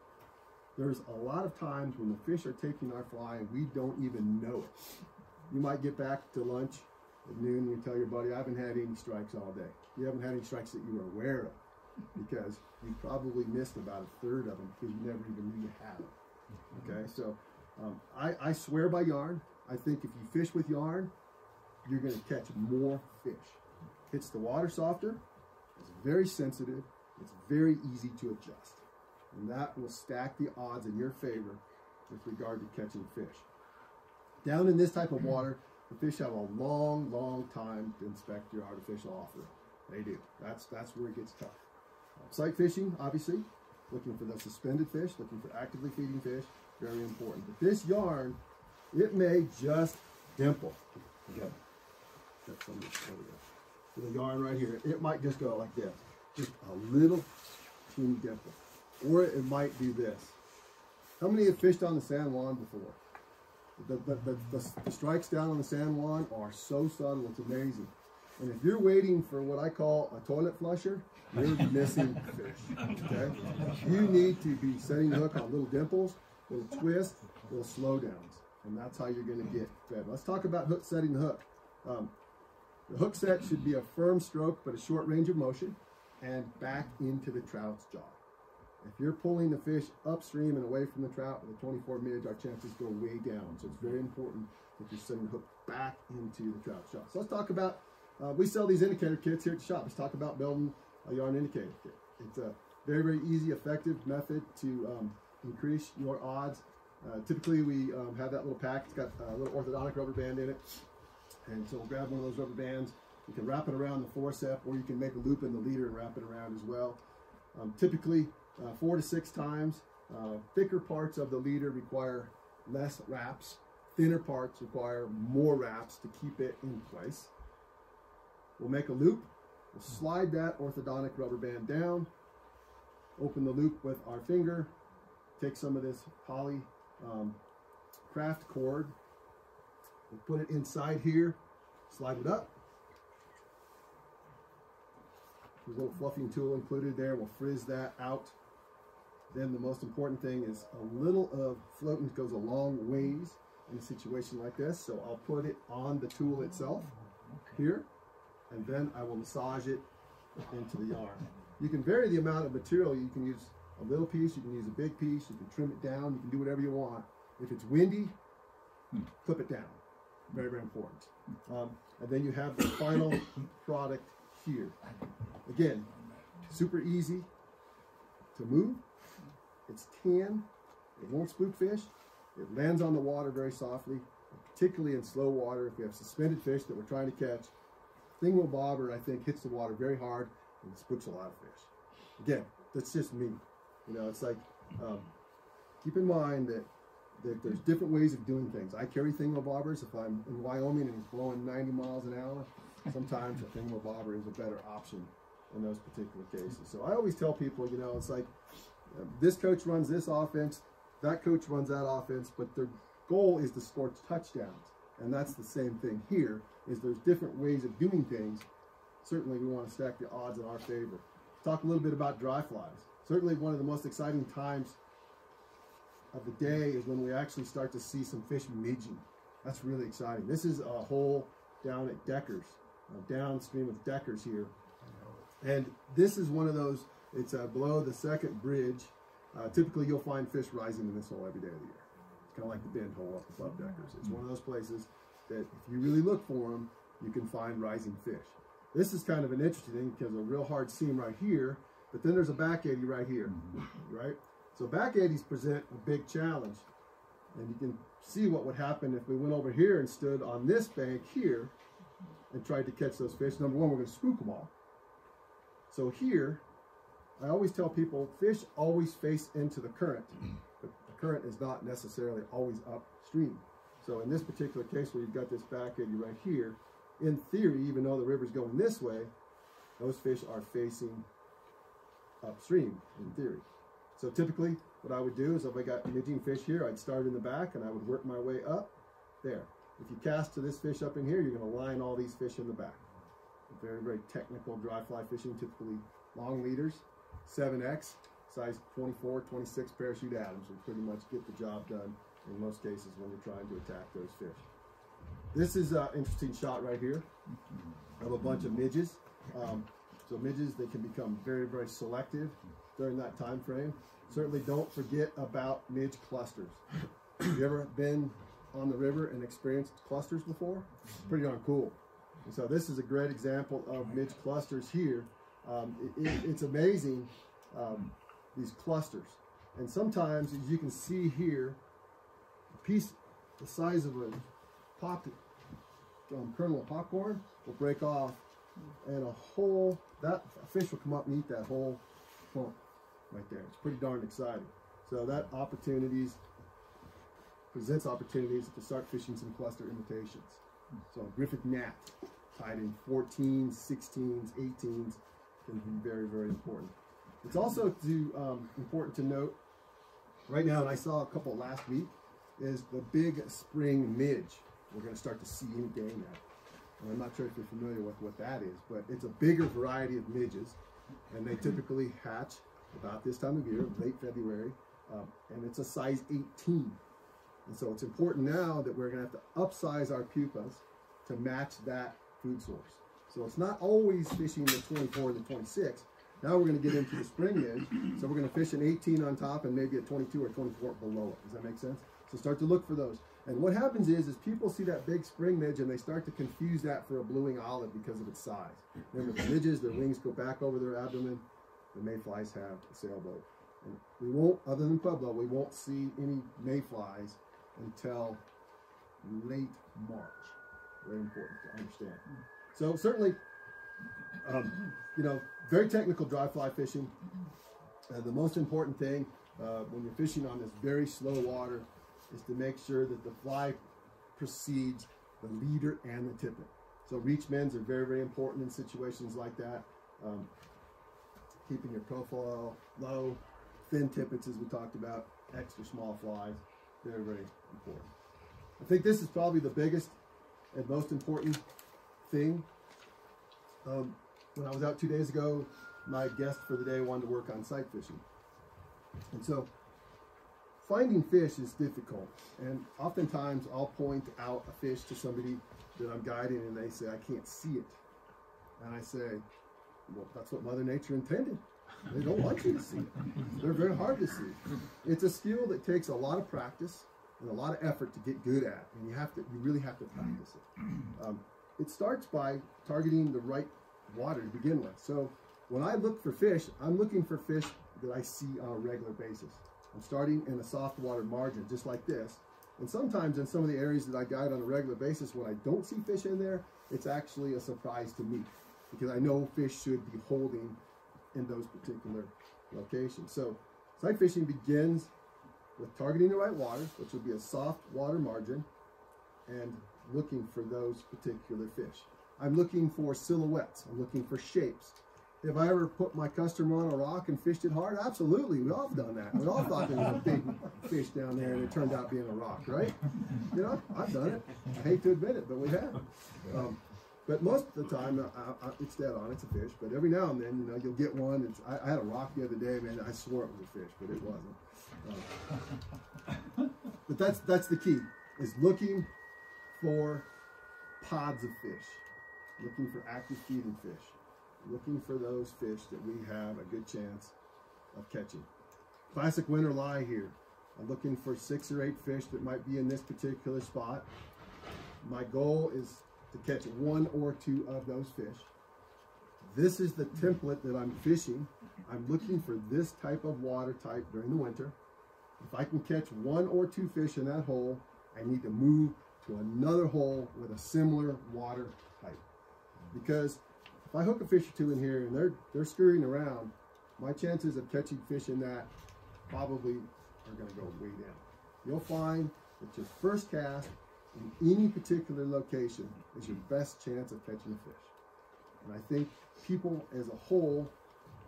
there's a lot of times when the fish are taking our fly and we don't even know it. You might get back to lunch at noon and you tell your buddy, I haven't had any strikes all day. You haven't had any strikes that you were aware of because you probably missed about a third of them because you never even knew you had them. Okay, so um, I, I swear by yarn. I think if you fish with yarn, you're going to catch more fish. Hits the water softer, it's very sensitive, it's very easy to adjust. And that will stack the odds in your favor with regard to catching fish. Down in this type of water, the fish have a long, long time to inspect your artificial offer. They do. That's that's where it gets tough. Uh, sight fishing, obviously, looking for the suspended fish, looking for actively feeding fish, very important. But this yarn, it may just dimple. Again, that's some the yarn right here. It might just go like this, just a little teeny dimple, or it might do this. How many have fished on the San Juan before? The, the, the, the, the strikes down on the San Juan are so subtle, it's amazing. And if you're waiting for what I call a toilet flusher, you're missing fish. Okay? You need to be setting the hook on little dimples, little twists, little slowdowns. And that's how you're going to get fed. Let's talk about hook setting the hook. Um, the hook set should be a firm stroke, but a short range of motion, and back into the trout's jaw. If you're pulling the fish upstream and away from the trout with a 24 midge, our chances go way down. So it's very important that you're setting the hook back into the trout's jaw. So let's talk about, uh, we sell these indicator kits here at the shop. Let's talk about building a yarn indicator kit. It's a very, very easy, effective method to um, increase your odds. Uh, typically, we um, have that little pack. It's got a little orthodontic rubber band in it. And so we'll grab one of those rubber bands. You can wrap it around the forcep, or you can make a loop in the leader and wrap it around as well. Um, typically, uh, four to six times. Uh, thicker parts of the leader require less wraps. Thinner parts require more wraps to keep it in place. We'll make a loop. We'll slide that orthodontic rubber band down. Open the loop with our finger. Take some of this poly um, craft cord. We'll put it inside here. Slide it up. There's a little fluffing tool included there. We'll frizz that out. Then the most important thing is a little of floating goes a long ways in a situation like this. So I'll put it on the tool itself here, and then I will massage it into the yarn. You can vary the amount of material. You can use a little piece, you can use a big piece, you can trim it down, you can do whatever you want. If it's windy, clip it down. Very, very important. Um, and then you have the final product here. Again, super easy to move. It's tan. It won't spook fish. It lands on the water very softly, particularly in slow water. If we have suspended fish that we're trying to catch, Thingamabobber, I think, hits the water very hard and spooks a lot of fish. Again, that's just me. You know, it's like, um, keep in mind that there's different ways of doing things. I carry thingamabobbers if I'm in Wyoming and it's blowing 90 miles an hour. Sometimes a thingamabobber is a better option in those particular cases. So I always tell people, you know, it's like uh, this coach runs this offense, that coach runs that offense, but their goal is to score touchdowns. And that's the same thing here, is there's different ways of doing things. Certainly we want to stack the odds in our favor. Talk a little bit about dry flies. Certainly one of the most exciting times of the day is when we actually start to see some fish midging. That's really exciting. This is a hole down at Deckers, downstream of Deckers here. And this is one of those, it's uh, below the second bridge. Uh, typically you'll find fish rising in this hole every day of the year. It's kind of like the bend hole up above Deckers. It's one of those places that if you really look for them, you can find rising fish. This is kind of an interesting thing because a real hard seam right here, but then there's a back eddy right here, right? So back eddies present a big challenge. And you can see what would happen if we went over here and stood on this bank here and tried to catch those fish. Number one, we're going to spook them all. So here, I always tell people fish always face into the current, but the current is not necessarily always upstream. So in this particular case where you've got this back eddy right here, in theory, even though the river's going this way, those fish are facing upstream in theory. So typically what I would do is if I got midging fish here, I'd start in the back and I would work my way up there. If you cast to this fish up in here, you're going to line all these fish in the back. Very, very technical dry fly fishing, typically long leaders, 7X, size 24, 26 parachute Adams will pretty much get the job done in most cases when you're trying to attack those fish. This is an interesting shot right here of a bunch of midges. Um, so midges, they can become very, very selective during that time frame. Certainly don't forget about midge clusters. Have you ever been on the river and experienced clusters before? Pretty darn cool. And so this is a great example of midge clusters here. Um, it, it, it's amazing, um, these clusters. And sometimes, as you can see here, a piece the size of a pop, um, kernel of popcorn will break off and a whole, that fish will come up and eat that whole clump right there. It's pretty darn exciting. So that opportunities, presents opportunities to start fishing some cluster imitations. So Griffith Gnat, tied in 14s, 16s, 18s, can be very, very important. It's also to, um, important to note, right now, and I saw a couple last week, is the big spring midge. We're going to start to see any day now. And I'm not sure if you're familiar with what that is, but it's a bigger variety of midges, and they typically hatch about this time of year, late February, um, and it's a size 18. And so it's important now that we're going to have to upsize our pupas to match that food source. So it's not always fishing the 24 and the 26. Now we're going to get into the spring midge. So we're going to fish an 18 on top and maybe a 22 or 24 below it. Does that make sense? So start to look for those. And what happens is, is people see that big spring midge and they start to confuse that for a blue-winged olive because of its size. Remember, the midges, their wings go back over their abdomen. The mayflies have a sailboat. And we won't, other than Pueblo, we won't see any mayflies until late March. Very important to understand. So certainly, um, you know, very technical dry fly fishing. Uh, the most important thing uh, when you're fishing on this very slow water is to make sure that the fly precedes the leader and the tippet. So reach mends are very, very important in situations like that. Um, keeping your profile low, thin tippets as we talked about, extra small flies, very, very important. I think this is probably the biggest and most important thing. Um, when I was out two days ago, my guest for the day wanted to work on sight fishing. And so finding fish is difficult. And oftentimes I'll point out a fish to somebody that I'm guiding and they say, I can't see it. And I say, well, that's what Mother Nature intended. They don't want you to see it. They're very hard to see. It's a skill that takes a lot of practice and a lot of effort to get good at, and you have to, you really have to practice it. Um, it starts by targeting the right water to begin with. So when I look for fish, I'm looking for fish that I see on a regular basis. I'm starting in a soft water margin, just like this. And sometimes in some of the areas that I guide on a regular basis, when I don't see fish in there, it's actually a surprise to me because I know fish should be holding in those particular locations. So sight fishing begins with targeting the right water, which would be a soft water margin, and looking for those particular fish. I'm looking for silhouettes. I'm looking for shapes. Have I ever put my customer on a rock and fished it hard? Absolutely. We all have done that. We all thought there was a big fish down there and it turned out being a rock, right? You know, I've done it. I hate to admit it, but we have. Um, but most of the time, I, I, it's dead on. It's a fish. But every now and then, you know, you'll get one. I, I had a rock the other day, man. I swore it was a fish, but it wasn't. Um, but that's that's the key: is looking for pods of fish, looking for active feeding fish, looking for those fish that we have a good chance of catching. Classic winter lie here. I'm looking for six or eight fish that might be in this particular spot. My goal is to catch one or two of those fish. This is the template that I'm fishing. I'm looking for this type of water type during the winter. If I can catch one or two fish in that hole, I need to move to another hole with a similar water type. Because if I hook a fish or two in here and they're they're scurrying around, my chances of catching fish in that probably are going to go way down. You'll find that your first cast in any particular location is your best chance of catching a fish. And I think people as a whole,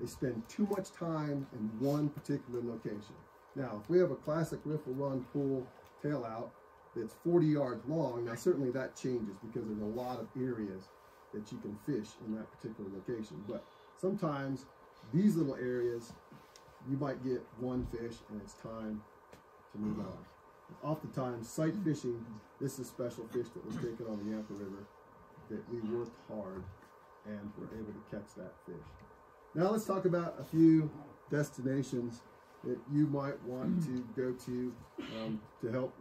they spend too much time in one particular location. Now, if we have a classic riffle run pool tail out that's 40 yards long, now certainly that changes because there's a lot of areas that you can fish in that particular location. But sometimes these little areas, you might get one fish and it's time to move on. Oftentimes, sight fishing, this is special fish that was taken on the Yampa River that we worked hard and were able to catch that fish. Now let's talk about a few destinations that you might want to go to um, to help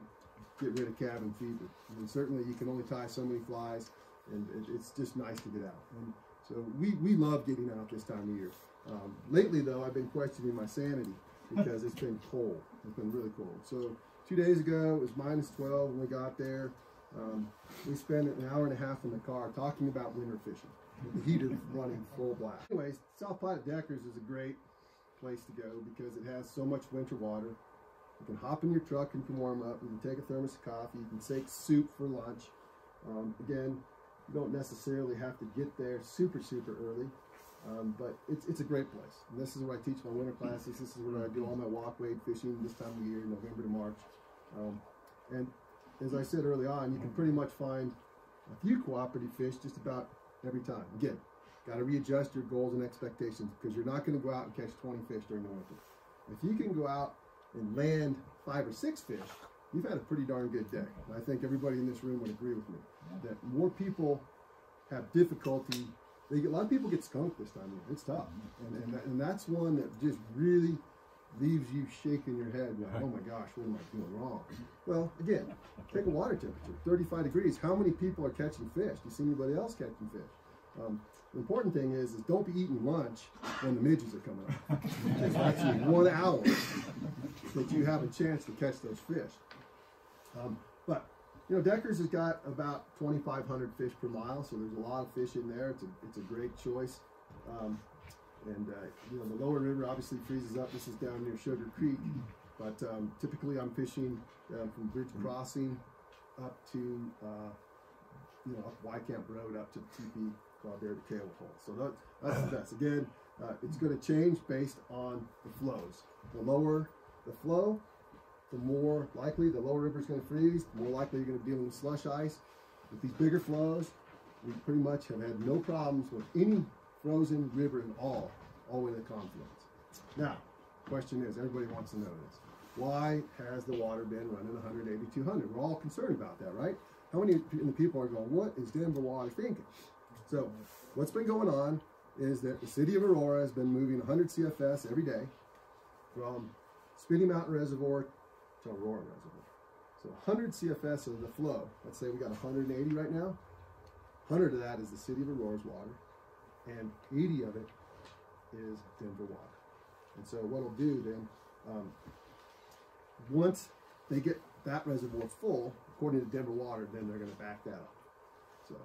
get rid of cabin fever. I mean, certainly you can only tie so many flies, and it, it's just nice to get out. And so we, we love getting out this time of year. Um, lately, though, I've been questioning my sanity because it's been cold. It's been really cold. So two days ago, it was minus 12 when we got there. Um, we spent an hour and a half in the car talking about winter fishing. The heater running full blast. Anyways, South Platte Deckers is a great place to go because it has so much winter water. You can hop in your truck and you can warm up. You can take a thermos of coffee. You can take soup for lunch. Um, again, you don't necessarily have to get there super, super early. Um, but it's, it's a great place. And this is where I teach my winter classes. This is where I do all my walk wade fishing this time of year, November to March. Um, and as I said early on, you can pretty much find a few cooperative fish just about every time. Again, got to readjust your goals and expectations because you're not going to go out and catch 20 fish during the winter. If you can go out and land five or six fish, you've had a pretty darn good day. And I think everybody in this room would agree with me that more people have difficulty they get, a lot of people get skunked this time. of year. It's tough, and and, and that's one that just really leaves you shaking your head. Like, oh my gosh, what am I doing wrong? Well, again, take a water temperature, 35 degrees. How many people are catching fish? Do you see anybody else catching fish? Um, the important thing is, is don't be eating lunch when the midges are coming up. it's actually one hour that you have a chance to catch those fish. Um, you know, Deckers has got about 2,500 fish per mile, so there's a lot of fish in there. It's a, it's a great choice. Um, and, uh, you know, the lower river obviously freezes up. This is down near Sugar Creek. But um, typically I'm fishing uh, from Bridge Crossing up to, uh, you know, up Camp Road up to the TP Crawberry to Cable Hole. So that, that's the best. Again, uh, it's going to change based on the flows. The lower the flow, the more likely the lower river is going to freeze, the more likely you're going to be dealing with slush ice. With these bigger flows, we pretty much have had no problems with any frozen river at all, all the way to the confluence. Now, question is, everybody wants to know this. Why has the water been running 180, 200? We're all concerned about that, right? How many people are going, what is Denver water thinking? So, what's been going on is that the city of Aurora has been moving 100 CFS every day from Spinney Mountain Reservoir to Aurora Reservoir. So 100 CFS of the flow. Let's say we got 180 right now. 100 of that is the city of Aurora's water, and 80 of it is Denver water. And so what it'll do then, um, once they get that reservoir full, according to Denver water, then they're going to back that up. So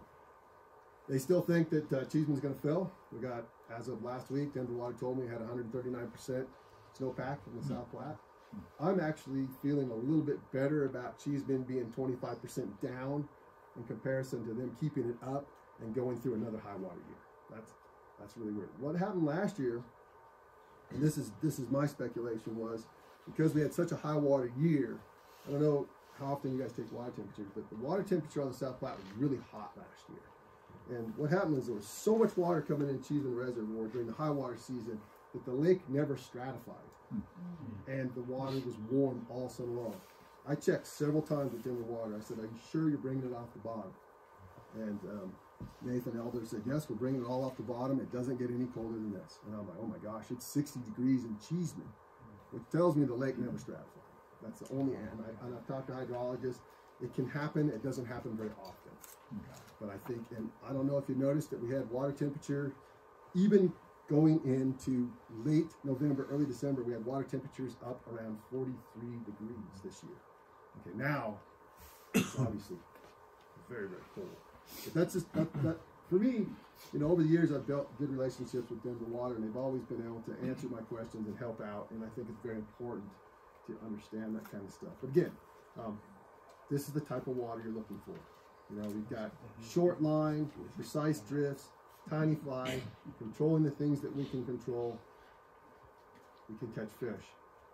they still think that uh, Cheeseman's going to fill. We got, as of last week, Denver water told me had 139% snowpack in the mm -hmm. South Platte. I'm actually feeling a little bit better about Cheeseman being 25% down in comparison to them keeping it up and going through another high water year. That's that's really weird. What happened last year, and this is this is my speculation, was because we had such a high water year. I don't know how often you guys take water temperatures, but the water temperature on the South Platte was really hot last year. And what happened was there was so much water coming in Cheeseman Reservoir during the high water season that the lake never stratified. And the water was warm all summer long. I checked several times with Denver Water. I said, Are you sure you're bringing it off the bottom? And um, Nathan Elder said, Yes, we're bringing it all off the bottom. It doesn't get any colder than this. And I'm like, Oh my gosh, it's 60 degrees in Cheeseman, which tells me the lake never stratified. That's the only, and, I, and I've talked to hydrologists. It can happen, it doesn't happen very often. But I think, and I don't know if you noticed that we had water temperature, even going into late November, early December, we had water temperatures up around 43 degrees this year. Okay, now it's obviously very, very cold. But that's just that, that for me. You know, over the years, I've built good relationships with Denver Water, and they've always been able to answer my questions and help out. And I think it's very important to understand that kind of stuff. But again, um, this is the type of water you're looking for. You know, we've got short line, precise drifts, tiny fly, controlling the things that we can control. We can catch fish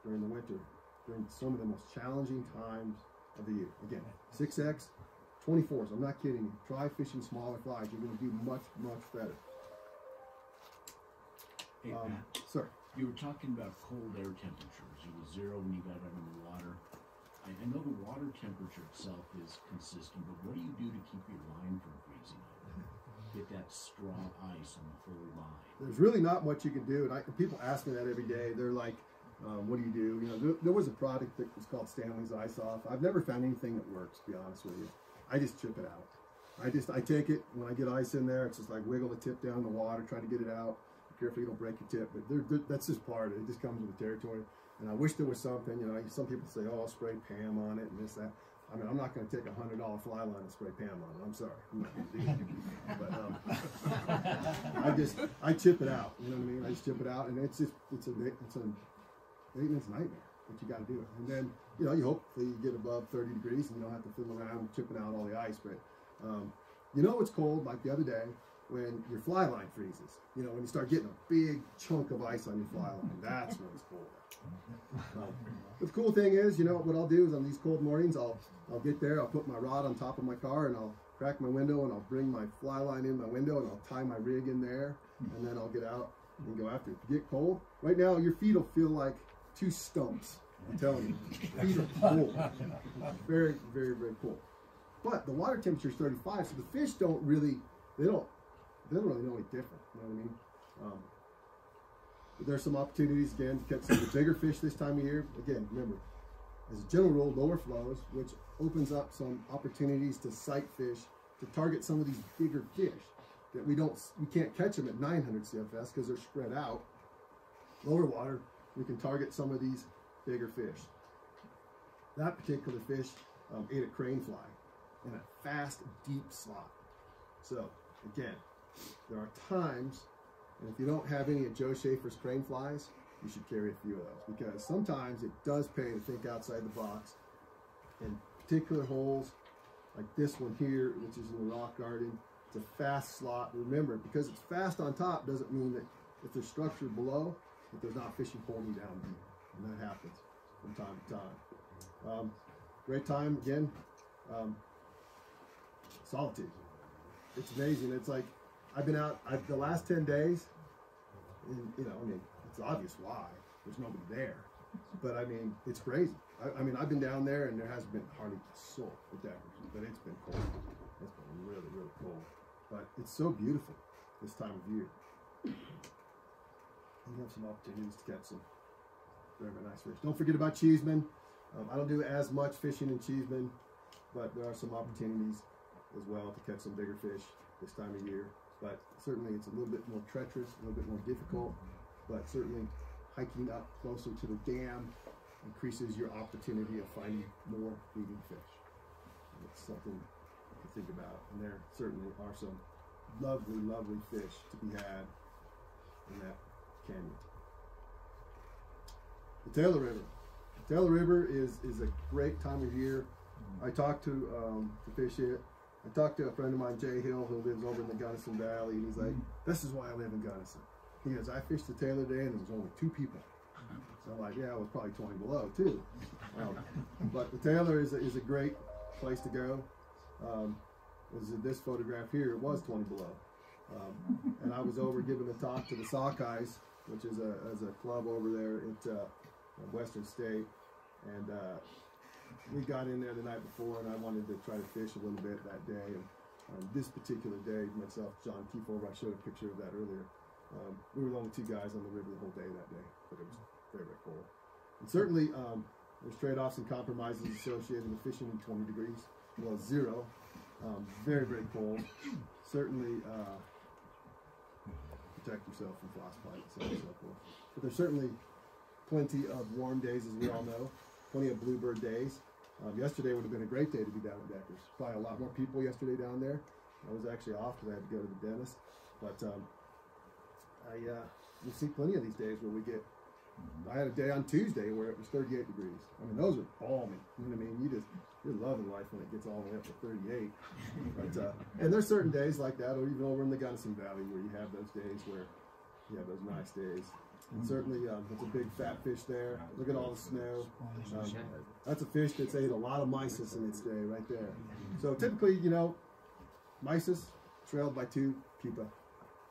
during the winter, during some of the most challenging times of the year. Again, 6X, 24s, I'm not kidding you. Try fishing smaller flies. You're going to do much, much better. Hey, Um, Pat, sir, you were talking about cold air temperatures. It was zero when you got out of the water. I, know the water temperature itself is consistent, but what do you do to keep your line from freezing? Get that straw ice on the whole line. there's really not much you can do. And, I, people ask me that every day. They're like, um, what do you do? You know, there, there was a product that was called Stanley's Ice Off. I've never found anything that works, to be honest with you. I just chip it out. I just, I take it, when I get ice in there, it's just like wiggle the tip down the water, try to get it out. Be careful you don't break your tip, but they're, they're, that's just part of it. It just comes with the territory. And I wish there was something, you know, some people say, oh, I'll spray Pam on it and this, that. I mean, I'm not going to take a hundred dollar fly line and spray Pam on it. I'm sorry. I'm not gonna do that. But um, I just I chip it out. You know what I mean? I just chip it out, and it's just it's a it's a maintenance nightmare. But you got to do it, and then you know you hopefully you get above 30 degrees and you don't have to fiddle around chipping out all the ice. But um, you know it's cold, like the other day when your fly line freezes. You know when you start getting a big chunk of ice on your fly line. That's when it's cold. Um, the cool thing is, you know, what I'll do is on these cold mornings, I'll I'll get there, I'll put my rod on top of my car, and I'll crack my window, and I'll bring my fly line in my window, and I'll tie my rig in there, and then I'll get out and go after it. If you get cold, right now your feet will feel like two stumps. I'm telling you, feet are cold, very, very, very cold. But the water temperature is 35, so the fish don't really, they don't, they don't really know any different. You know what I mean? Um, there's some opportunities again to catch some of the bigger fish this time of year. Again, remember, as a general rule, lower flows, which opens up some opportunities to sight fish to target some of these bigger fish that we don't, we can't catch them at 900 CFS because they're spread out. Lower water, we can target some of these bigger fish. That particular fish um, ate a crane fly in a fast, deep slot. So again, there are times and if you don't have any of Joe Schaefer's crane flies, you should carry a few of those because sometimes it does pay to think outside the box. In particular holes, like this one here, which is in the rock garden, it's a fast slot. Remember, because it's fast on top doesn't mean that if there's structure below, that there's not fishing holding down deep. And that happens from time to time. Um, great time again. Um, solitude. It's amazing. It's like I've been out I've, the last 10 days, you know, I mean, it's obvious why. There's nobody there. But I mean, it's crazy. I, I mean, I've been down there and there hasn't been hardly a soul with that, but it's been cold. It's been really, really cold. But it's so beautiful this time of year. You have some opportunities to catch some very, very nice fish. Don't forget about Cheeseman. Um, I don't do as much fishing in Cheeseman, but there are some opportunities as well to catch some bigger fish this time of year but certainly it's a little bit more treacherous, a little bit more difficult, but certainly hiking up closer to the dam increases your opportunity of finding more feeding fish. It's something to think about, and there certainly are some lovely, lovely fish to be had in that canyon. The Taylor River. The Taylor River is is a great time of year. I talked to um, to fish. I talked to a friend of mine, Jay Hill, who lives over in the Gunnison Valley, and he's like, "This is why I live in Gunnison." He goes, "I fished the Taylor day, and there was only two people." So I'm like, "Yeah, it was probably 20 below too." Um, but the Taylor is a, is a great place to go. Um, this photograph here, it was 20 below. Um, and I was over giving a talk to the Sockeyes, which is a, is a club over there at uh, Western State. And uh, we got in there the night before, and I wanted to try to fish a little bit that day. And um, this particular day, myself, John Kiefover, I showed a picture of that earlier. Um, we were the only two guys on the river the whole day that day, but it was very, very cold. And certainly, um, there's trade-offs and compromises associated with fishing in 20 degrees, well, zero. Um, very, very cold. Certainly, uh, protect yourself from frostbite so and so forth. But there's certainly plenty of warm days, as we all know. Plenty of bluebird days. Um, yesterday would have been a great day to be down at Deckers. Probably a lot more people yesterday down there. I was actually off because I had to go to the dentist. But um, I uh, we see plenty of these days where we get. I had a day on Tuesday where it was 38 degrees. I mean, those are balmy. You know what I mean? You just you're loving life when it gets all the way up to 38. But uh, and there's certain days like that, or even over in the Gunnison Valley where you have those days where you have those nice days. And certainly, um, a big fat fish there. Look at all the snow. Um, that's a fish that's ate a lot of mysis in its day, right there. So typically, you know, mysis trailed by two, pupa.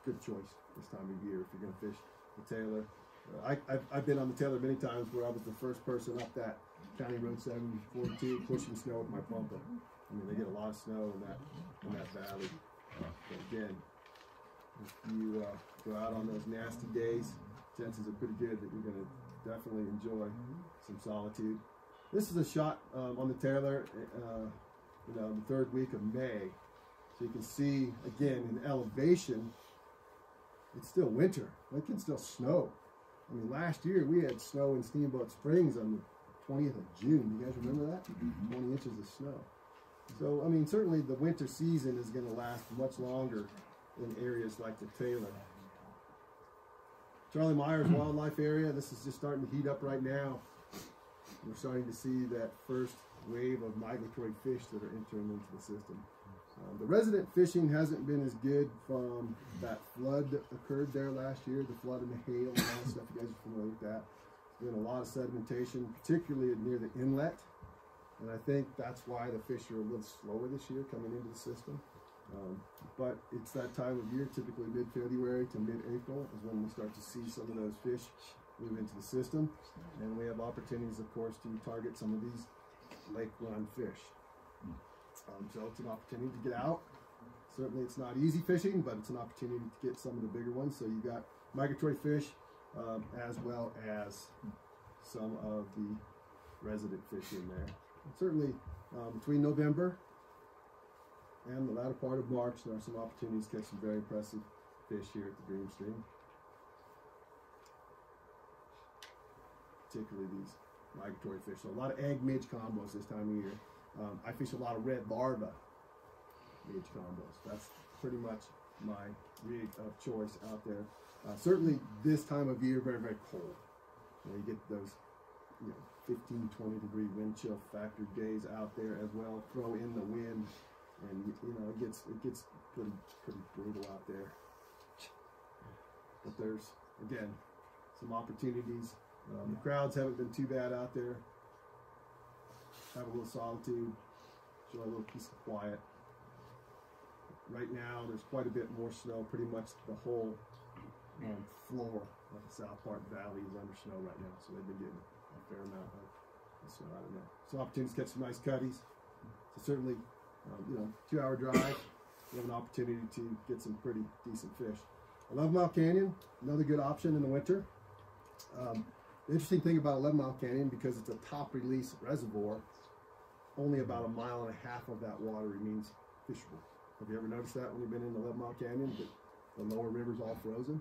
good choice this time of year if you're going to fish the Taylor. Uh, I, I've, I've been on the Taylor many times where I was the first person up that County Road 742 pushing snow with my pumper. I mean, they get a lot of snow in that in that valley. But again, if you uh, go out on those nasty days, chances are pretty good that you're going to definitely enjoy some solitude. This is a shot um, on the Taylor, uh, you know, the third week of May. So you can see, again, in elevation, it's still winter. It can still snow. I mean, last year we had snow in Steamboat Springs on the 20th of June. You guys remember that? 20 inches of snow. So, I mean, certainly the winter season is going to last much longer in areas like the Taylor. Charlie Myers Wildlife Area, this is just starting to heat up right now. We're starting to see that first wave of migratory fish that are entering into the system. Um, the resident fishing hasn't been as good from that flood that occurred there last year, the flood and the hail and all that stuff. You guys are familiar with that. There's been a lot of sedimentation, particularly near the inlet. And I think that's why the fish are a little slower this year coming into the system. Um, but it's that time of year, typically mid-February to mid-April is when we start to see some of those fish move into the system. And we have opportunities, of course, to target some of these lake run fish. Um, so it's an opportunity to get out. Certainly it's not easy fishing, but it's an opportunity to get some of the bigger ones. So you've got migratory fish um, as well as some of the resident fish in there. And certainly um, between November and the latter part of March, there are some opportunities to catch some very impressive fish here at the Dream Stream. Particularly these migratory fish. So a lot of egg midge combos this time of year. Um, I fish a lot of red larva midge combos. That's pretty much my rig of choice out there. Uh, certainly this time of year, very, very cold. You, know, you get those, you know, 15, 20 degree wind chill factor days out there as well. Throw in the wind, and you know it gets it gets pretty pretty brutal out there. But there's again some opportunities. Um, the crowds haven't been too bad out there. Have a little solitude, enjoy a little peace and quiet. Right now, there's quite a bit more snow. Pretty much the whole um, floor of the South Park Valley is under snow right now, so they've been getting a fair amount of of snow out of there. Some opportunities to catch some nice cutties. So certainly, um, you know, two-hour drive, you have an opportunity to get some pretty decent fish. Eleven Mile Canyon, another good option in the winter. Um, the interesting thing about Eleven Mile Canyon, because it's a top release reservoir, only about a mile and a half of that water remains fishable. Have you ever noticed that when you've been in Eleven Mile Canyon, that the lower river's all frozen?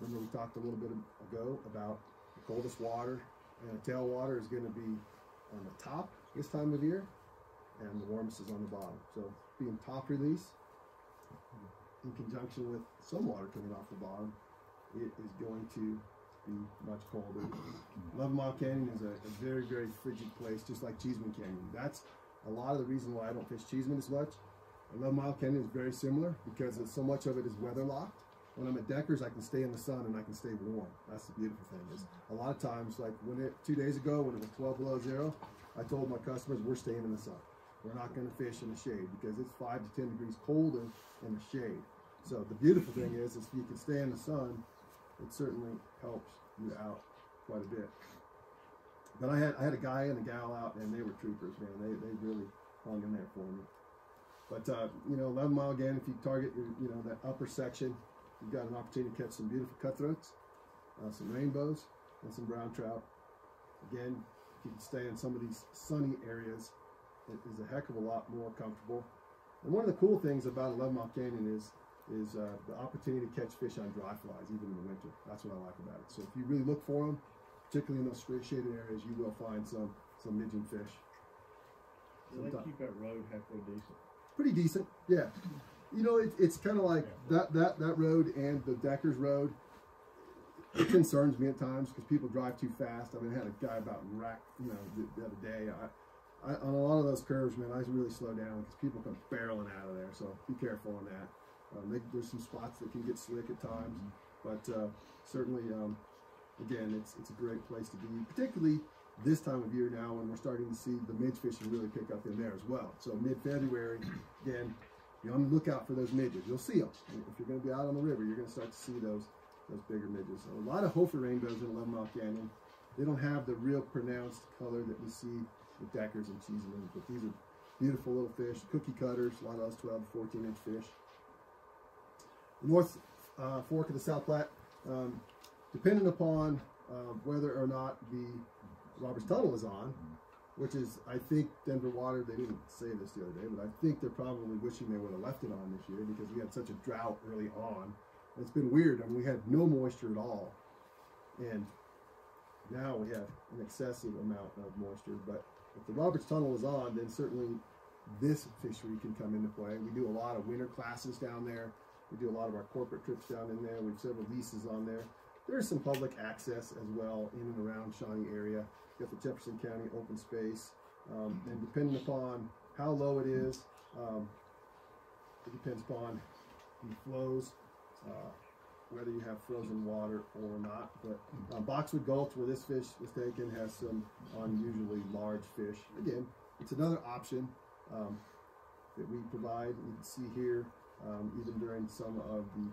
Remember we talked a little bit ago about the coldest water and the tail water is going to be on the top this time of year, and the warmest is on the bottom. So being top release, in conjunction with some water coming off the bottom, it is going to be much colder. Eleven Mile Canyon is a, a very, very frigid place, just like Cheeseman Canyon. That's a lot of the reason why I don't fish Cheeseman as much. Eleven Mile Canyon is very similar because so much of it is weather locked. When I'm at Deckers, I can stay in the sun and I can stay warm. That's the beautiful thing. Is a lot of times, like when it two days ago when it was 12 below zero, I told my customers we're staying in the sun. We're not going to fish in the shade because it's five to 10 degrees colder in the shade. So the beautiful thing is, is if you can stay in the sun, it certainly helps you out quite a bit. But I had I had a guy and a gal out, and they were troopers, man. They they really hung in there for me. But uh, you know, 11 mile again, if you target your, you know that upper section, you've got an opportunity to catch some beautiful cutthroats, uh, some rainbows, and some brown trout. Again, if you can stay in some of these sunny areas, it is a heck of a lot more comfortable. And one of the cool things about 11 Mile Canyon is is uh, the opportunity to catch fish on dry flies, even in the winter. That's what I like about it. So if you really look for them, particularly in those straight shaded areas, you will find some some midging fish. They keep that road halfway decent. pretty decent. Yeah, you know, it, it's kind of like that that that road and the Deckers Road. It concerns me at times because people drive too fast. I mean, I had a guy about wreck, you know, the, the other day. I, I, on a lot of those curves, man, I really slow down because people come barreling out of there. So be careful on that. Um, they, there's some spots that can get slick at times, but uh, certainly, um, again, it's it's a great place to be, particularly this time of year now when we're starting to see the midge fishing really pick up in there as well. So mid-February, again, you're on the lookout for those midges. You'll see them. If you're going to be out on the river, you're going to start to see those those bigger midges. So a lot of Hofer rainbows in 11 Mile Canyon. They don't have the real pronounced color that we see with Deckers and Cheeseman, but these are beautiful little fish, cookie cutters, a lot of those 12 to 14 inch fish. North uh, Fork of the South Platte, um, depending upon uh, whether or not the Roberts Tunnel is on, which is, I think, Denver Water, they didn't say this the other day, but I think they're probably wishing they would have left it on this year because we had such a drought early on. It's been weird. I mean, we had no moisture at all. And now we have an excessive amount of moisture. But if the Roberts Tunnel is on, then certainly this fishery can come into play. We do a lot of winter classes down there. We do a lot of our corporate trips down in there. We have several leases on there. There is some public access as well in and around Shawnee area. You got the Jefferson County open space. Um, and depending upon how low it is, um, it depends upon the flows, uh, whether you have frozen water or not. But uh, Boxwood Gulch, where this fish was taken, has some unusually large fish. Again, it's another option um, that we provide. You can see here, um, even during some of the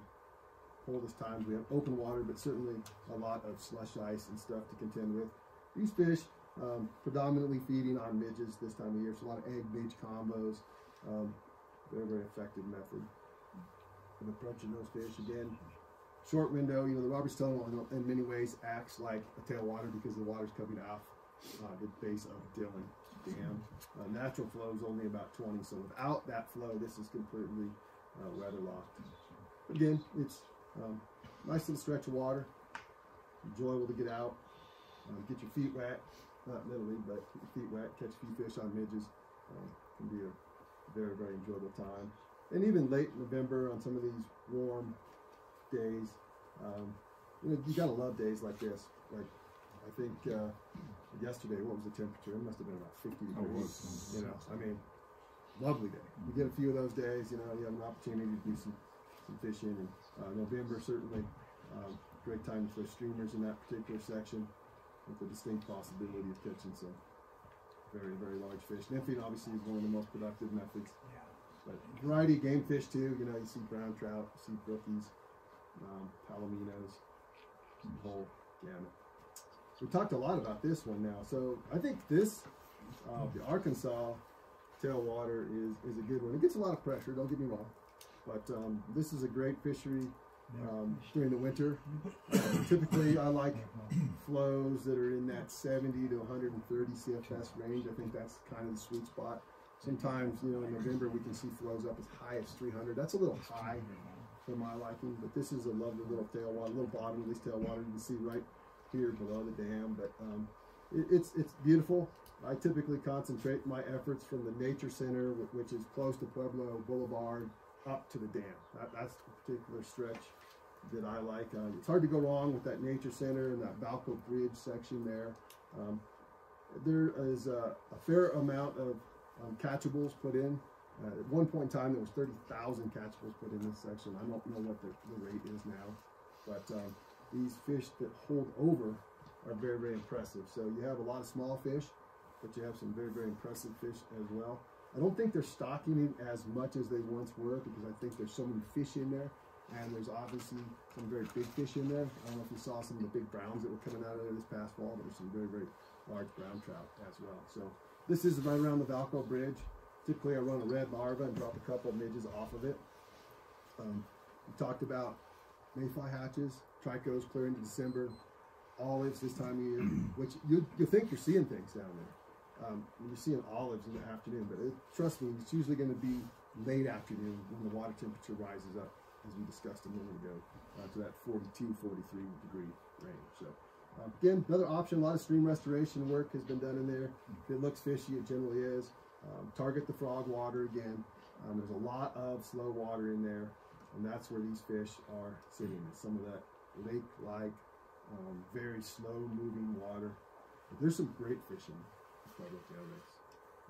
coldest times, we have open water, but certainly a lot of slush ice and stuff to contend with. These fish um, predominantly feeding on midges this time of year, so a lot of egg midge combos. Um, very, very effective method of approaching those fish. Again, short window, you know, the Roberts Tunnel in, many ways acts like a tailwater because the water's coming off uh, the base of Dillon Dam. Uh, natural flow is only about 20, so without that flow, this is completely uh, weather locked. Again, it's um, nice little stretch of water, enjoyable to get out, um, get your feet wet, not literally, but feet wet, catch a few fish on midges. Um, can be a very, very enjoyable time. And even late November on some of these warm days, um, you know, you gotta love days like this. Like, I think uh, yesterday, what was the temperature? It must have been about 50 degrees. You know, I mean, lovely day. You get a few of those days, you know, you have an opportunity to do some, some fishing. And uh, November, certainly, um, great time to fish streamers in that particular section with the distinct possibility of catching some very, very large fish. Nymphing obviously is one of the most productive methods. Yeah. But variety of game fish too. You know, you see brown trout, you see brookies, um, palominos, whole gamut. We talked a lot about this one now, so I think this, uh, the Arkansas tailwater is is a good one. It gets a lot of pressure. Don't get me wrong, but um, this is a great fishery um, during the winter. Uh, typically, I like flows that are in that 70 to 130 CFS range. I think that's kind of the sweet spot. Sometimes, you know, in November we can see flows up as high as 300. That's a little high for my liking, but this is a lovely little tailwater, little bottom of this tailwater. You can see right here below the dam, but um, it, it's it's beautiful. I typically concentrate my efforts from the nature center, which is close to Pueblo Boulevard, up to the dam. That, that's the particular stretch that I like. Uh, it's hard to go wrong with that nature center and that Valco Bridge section there. Um, there is a, a fair amount of um, catchables put in. Uh, at one point in time, there was 30,000 catchables put in this section. I don't know what the, the rate is now, but um, these fish that hold over are very, very impressive. So you have a lot of small fish, but you have some very, very impressive fish as well. I don't think they're stocking it as much as they once were because I think there's so many fish in there, and there's obviously some very big fish in there. I don't know if you saw some of the big browns that were coming out of there this past fall. but There's some very, very large brown trout as well. So this is right around the Valco Bridge. Typically, I run a red larva and drop a couple of midges off of it. Um, we talked about mayfly hatches, tricos clear into December, olives this time of year, which you you think you're seeing things down there. Um, you're seeing olives in the afternoon, but it, trust me, it's usually going to be late afternoon when the water temperature rises up, as we discussed a minute ago, uh, to that 42, 43 degree range. So. Uh, again, another option. A lot of stream restoration work has been done in there. If it looks fishy, it generally is. Um, target the frog water again. Um, there's a lot of slow water in there, and that's where these fish are sitting. Some of that lake-like, um, very slow-moving water. But there's some great fishing in Tail Race.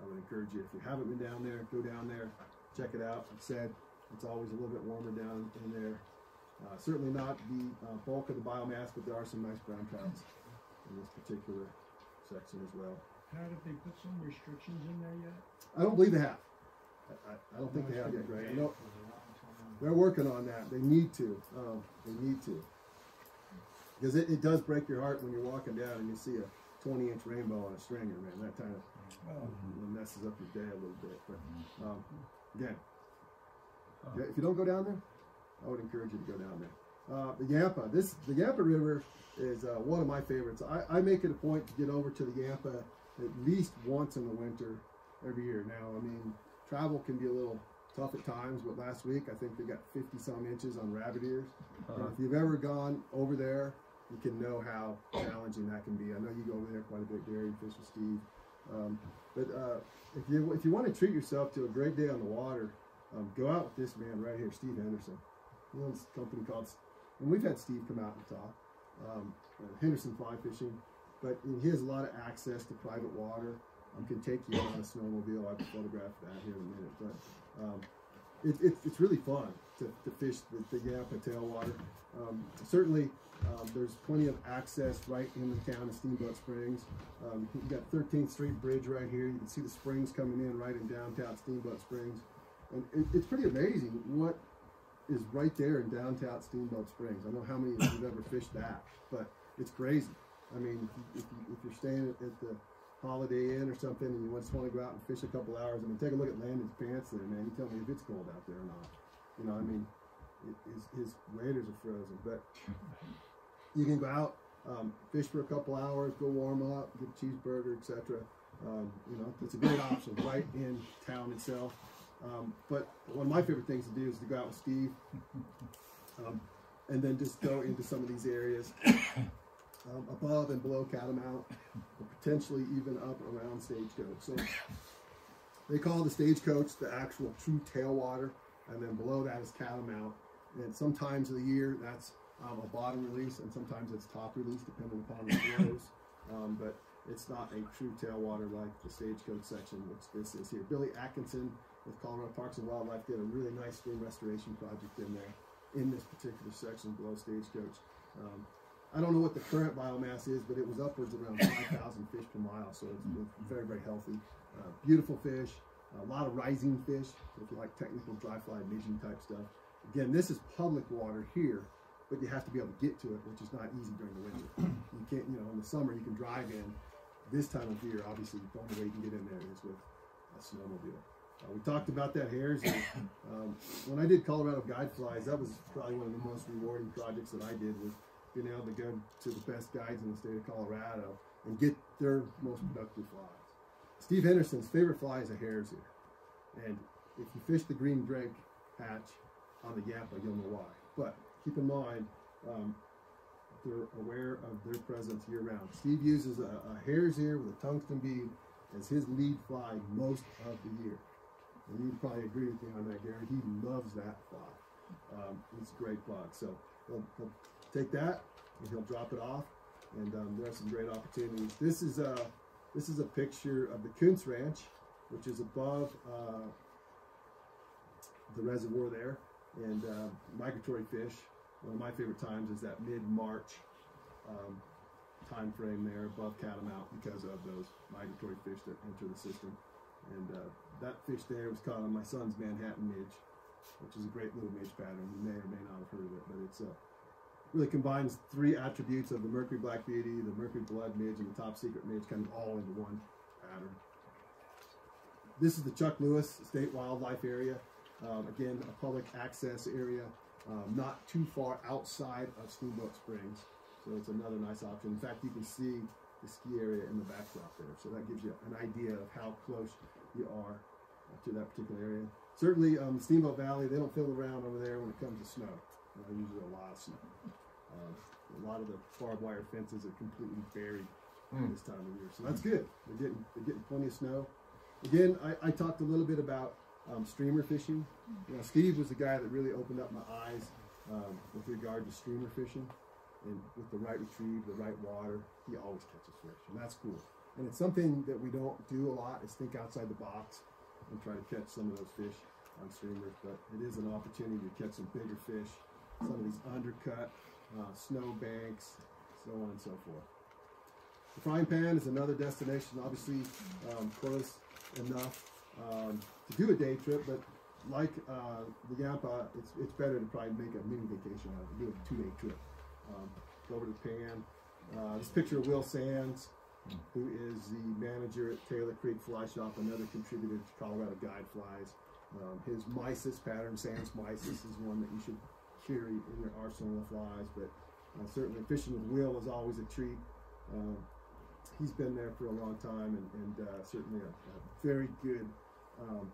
I would encourage you, if you haven't been down there, go down there, check it out. Like I said, it's always a little bit warmer down in there. Uh, certainly not the uh, bulk of the biomass, but there are some nice brown trouts in this particular section as well. Pat, have they put some restrictions in there yet? I don't believe they have. I, I, I don't think they have yet, Greg. I know they're working on that. They need to. Um, they need to. Because it, it does break your heart when you're walking down and you see a 20 inch rainbow on a stringer, man. That kind of messes up your day a little bit. But um, again, yeah, if you don't go down there, I would encourage you to go down there. Uh, the Yampa, this the Yampa River is uh, one of my favorites. I, I make it a point to get over to the Yampa at least once in the winter every year. Now, I mean, travel can be a little tough at times, but last week I think they got 50 some inches on rabbit ears. And if you've ever gone over there, you can know how challenging that can be. I know you go over there quite a bit, Gary, and fish with Steve. Um, but uh, if you if you want to treat yourself to a great day on the water, um, go out with this man right here, Steve Henderson. He owns a company called, and we've had Steve come out and talk. Um, uh, Henderson Fly Fishing, but he has a lot of access to private water. I can take you on a snowmobile. I can photograph that here in a minute, but um, it, it, it's really fun to, to fish the, the Yampa tailwater. Um, certainly, um, there's plenty of access right in the town of Steamboat Springs. Um, you got 13th Street Bridge right here. You can see the springs coming in right in downtown Steamboat Springs. And it, it's pretty amazing what is right there in downtown Steamboat Springs. I don't know how many of you have ever fished that, but it's crazy. I mean, if, you, if you're staying at the Holiday Inn or something and you just want to go out and fish a couple hours, I mean, take a look at Landon's pants there, man. You tell me if it's cold out there or not. You know, I mean, it, his, his waders are frozen, but you can go out, um, fish for a couple hours, go warm up, get a cheeseburger, etc. Um, you know, it's a great option right in town itself. Um, but one of my favorite things to do is to go out with Steve, um, and then just go into some of these areas um, above and below Catamount, or potentially even up around Stagecoach. So they call the Stagecoach the actual true tailwater, and then below that is Catamount. And sometimes of the year that's um, a bottom release, and sometimes it's top release, depending upon the flows. Um, but it's not a true tailwater like the Stagecoach section, which this is here. Billy Atkinson with Colorado Parks and Wildlife did a really nice stream restoration project in there in this particular section below Stagecoach. Um, I don't know what the current biomass is, but it was upwards around 5,000 fish per mile, so it's, very, very healthy. Uh, beautiful fish, a lot of rising fish, if you like technical dry fly midging type stuff. Again, this is public water here, but you have to be able to get to it, which is not easy during the winter. You can't, you know, in the summer you can drive in. This time of year, obviously, the only way you can get in there is with a snowmobile. Uh, we talked about that hares. And, um, when I did Colorado guide flies, that was probably one of the most rewarding projects that I did was being able to go to the best guides in the state of Colorado and get their most productive flies. Steve Henderson's favorite fly is a hare's ear. And if you fish the green drake hatch on the Yampa, you'll know why. But keep in mind, um, they're aware of their presence year round. Steve uses a, a hare's ear with a tungsten bead as his lead fly most of the year. And you'd probably agree with me on that, Gary. He loves that fly. Um, it's a great fly. So he'll, he'll take that and he'll drop it off. And um, there are some great opportunities. This is a this is a picture of the Kuntz Ranch, which is above uh, the reservoir there, and uh, migratory fish. One of my favorite times is that mid March um, time frame there above catamount because of those migratory fish that enter the system. And uh, that fish there was caught on my son's Manhattan midge, which is a great little midge pattern. You may or may not have heard of it, but it's uh, really combines three attributes of the Mercury Black Beauty, the Mercury Blood midge, and the Top Secret midge, kind of all into one pattern. This is the Chuck Lewis State Wildlife Area. Um, again, a public access area, um, not too far outside of Steamboat Springs. So it's another nice option. In fact, you can see the ski area in the backdrop there. So that gives you an idea of how close you are uh, to that particular area. Certainly, um, Steamboat Valley, they don't fiddle around over there when it comes to snow. Uh, usually a lot of snow. Um, a lot of the barbed wire fences are completely buried this time of year. So that's good. They're getting, they're getting plenty of snow. Again, I, I talked a little bit about um, streamer fishing. You know, Steve was the guy that really opened up my eyes um, with regard to streamer fishing. And with the right retrieve, the right water, he always catches fish, and that's cool. And it's something that we don't do a lot is think outside the box and try to catch some of those fish on streamers. But it is an opportunity to catch some bigger fish, some of these undercut, uh, snow banks, so on and so forth. The frying pan is another destination, obviously um, close enough um, to do a day trip, but like uh, the Yampa, it's, it's better to probably make a mini vacation out of it, do a two day trip. Um, go over to the pan. Uh, this picture of Will Sands, who is the manager at Taylor Creek Fly Shop, another contributor to Colorado Guide Flies. Um, his Mysis pattern, Sands Mysis, is one that you should in your arsenal of flies, but uh, certainly fishing with Will is always a treat. Um, he's been there for a long time and, and uh, certainly a, a very good um,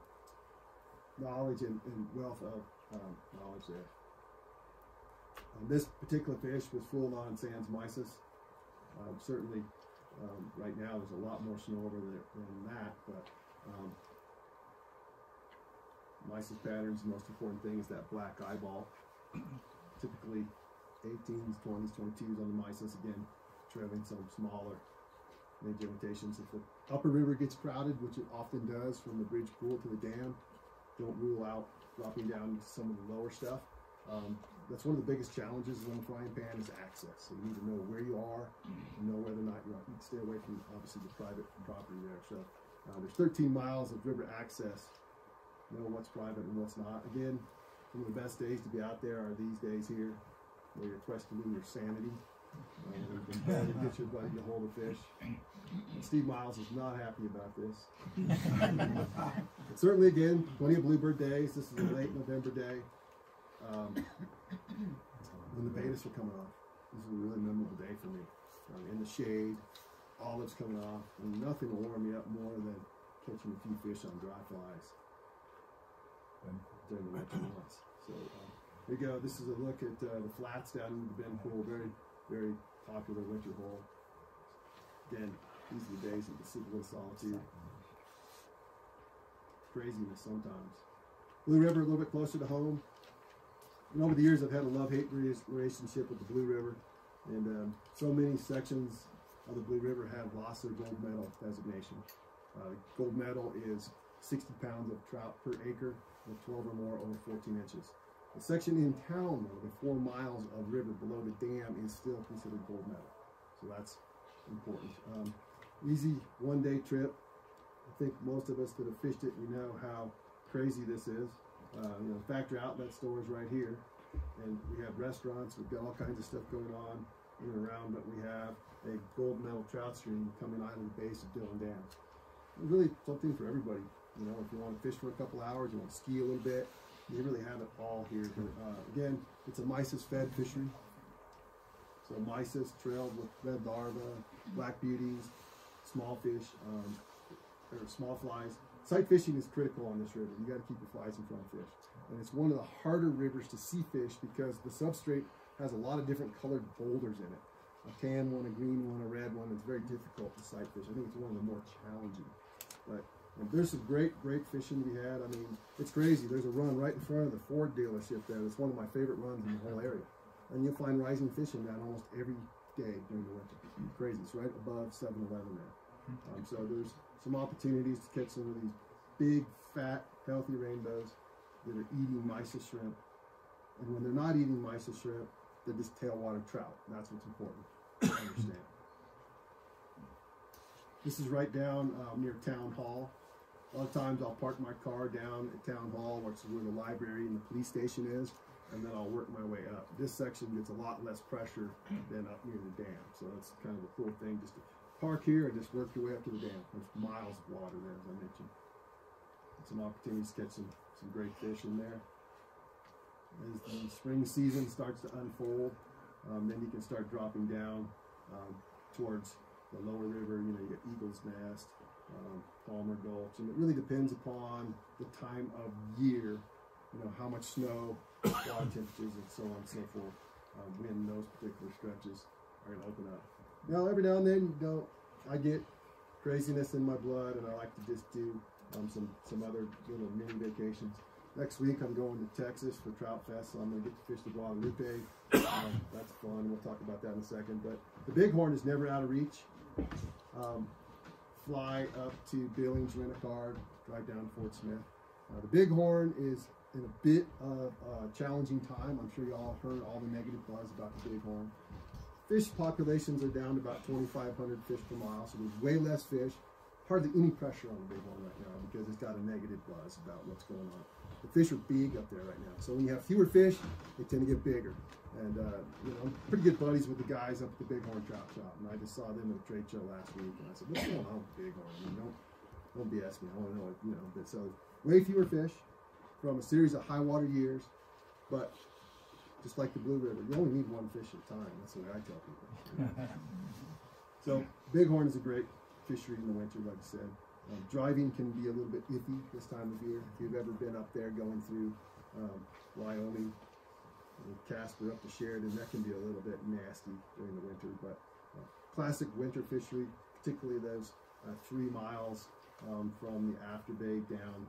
knowledge and, and wealth of um, knowledge there. Um, this particular fish was full on Sands Mysis. Um, certainly, um, right now there's a lot more snow over there than that, but Mysis patterns, the most important thing is that black eyeball. Typically 18s, 20s, 22s on the Mysis, again, trailing some smaller midge imitations. If the upper river gets crowded, which it often does from the bridge pool to the dam, don't rule out dropping down some of the lower stuff. Um, that's one of the biggest challenges on the frying pan is access. So you need to know where you are, know whether or not you're, you stay away from obviously the private property there. So uh, there's 13 miles of river access. Know what's private and what's not. Again, some of the best days to be out there are these days here, where you're questioning your sanity. Um, and to get your buddy to hold a fish. Steve Miles is not happy about this. Certainly, again, plenty of bluebird days. This is a late November day um, when the Baetis were coming off. This is a really memorable day for me. Um, in the shade, olives coming off, and nothing will warm me up more than catching a few fish on dry flies during the winter months. So um, here you go. This is a look at uh, the flats down in the Bend Pool. Very, very popular winter hole. Again, these are the days of the secret of solitude. Craziness sometimes. Blue River, a little bit closer to home. And over the years, I've had a love-hate relationship with the Blue River, and um, so many sections of the Blue River have lost their gold medal designation. Uh, gold medal is 60 pounds of trout per acre, with 12 or more over 14 inches. The section in town, though, the four miles of river below the dam, is still considered gold medal. So that's important. Um, easy one-day trip. I think most of us that have fished it, we know how crazy this is. Uh, you know, factory outlet stores right here, and we have restaurants. We've got all kinds of stuff going on in and around, but we have a gold medal trout stream coming out of the base of Dillon Dam. Really something for everybody. You know, if you want to fish for a couple hours, you want to ski a little bit, you really have it all here. Uh, again, it's a mysis fed fishery. So mysis trailed with red larvae, black beauties, small fish, um, or small flies. Sight fishing is critical on this river. You got to keep your flies in front of fish. And it's one of the harder rivers to see fish because the substrate has a lot of different colored boulders in it. A tan one, a green one, a red one. It's very difficult to sight fish. I think it's one of the more challenging. But and there's some great, great fishing be had. I mean, it's crazy. There's a run right in front of the Ford dealership there. It's one of my favorite runs in the whole area. and you'll find rising fish in that almost every day during the winter. Crazy. It's right above 7-Eleven there. Um, so there's some opportunities to catch some of these big, fat, healthy rainbows that are eating mysis shrimp. And when they're not eating mysis shrimp, they're just tailwater trout. That's what's important to understand. This is right down um, near Town Hall. A lot of times I'll park my car down at Town Hall, which is where the library and the police station is, and then I'll work my way up. This section gets a lot less pressure than up near the dam, so that's kind of a cool thing just to park here and just work your way up to the dam. There's miles of water there, as I mentioned. Some opportunities to get some, some great fish in there. As the spring season starts to unfold, um, then you can start dropping down um, towards the lower river. You know, you get Eagle's Nest, um, Palmer Gulch, and it really depends upon the time of year. You know, how much snow, water temperatures, and so on and so forth. Um, when those particular stretches are going to open up. Now, every now and then, you know, I get craziness in my blood, and I like to just do um, some some other little mini vacations. Next week, I'm going to Texas for Trout Fest, so I'm going to get to fish the Guadalupe. Um, that's fun. We'll talk about that in a second. But the Bighorn is never out of reach. Um, fly up to Billings, rent a car, drive down to Fort Smith. Uh, the Bighorn is in a bit of a challenging time. I'm sure you all heard all the negative buzz about the Bighorn. Fish populations are down to about 2,500 fish per mile, so there's way less fish. Hardly any pressure on the Bighorn right now because it's got a negative buzz about what's going on. The fish are big up there right now, so when you have fewer fish, they tend to get bigger. And uh, you know, I'm pretty good buddies with the guys up at the Bighorn Trout Shop, and I just saw them at a trade show last week, and I said, "What's going on with Bighorn? I mean, don't don't BS me. I want to know, you know." But so way fewer fish from a series of high water years, but just like the Blue River, you only need one fish at a time. That's the way I tell people. so Bighorn is a great fishery in the winter, like I said. Um, driving can be a little bit iffy this time of year. If you've ever been up there going through um, Wyoming, Casper up to Sheridan, that can be a little bit nasty during the winter. But uh, classic winter fishery, particularly those uh, three miles um, from the after bay down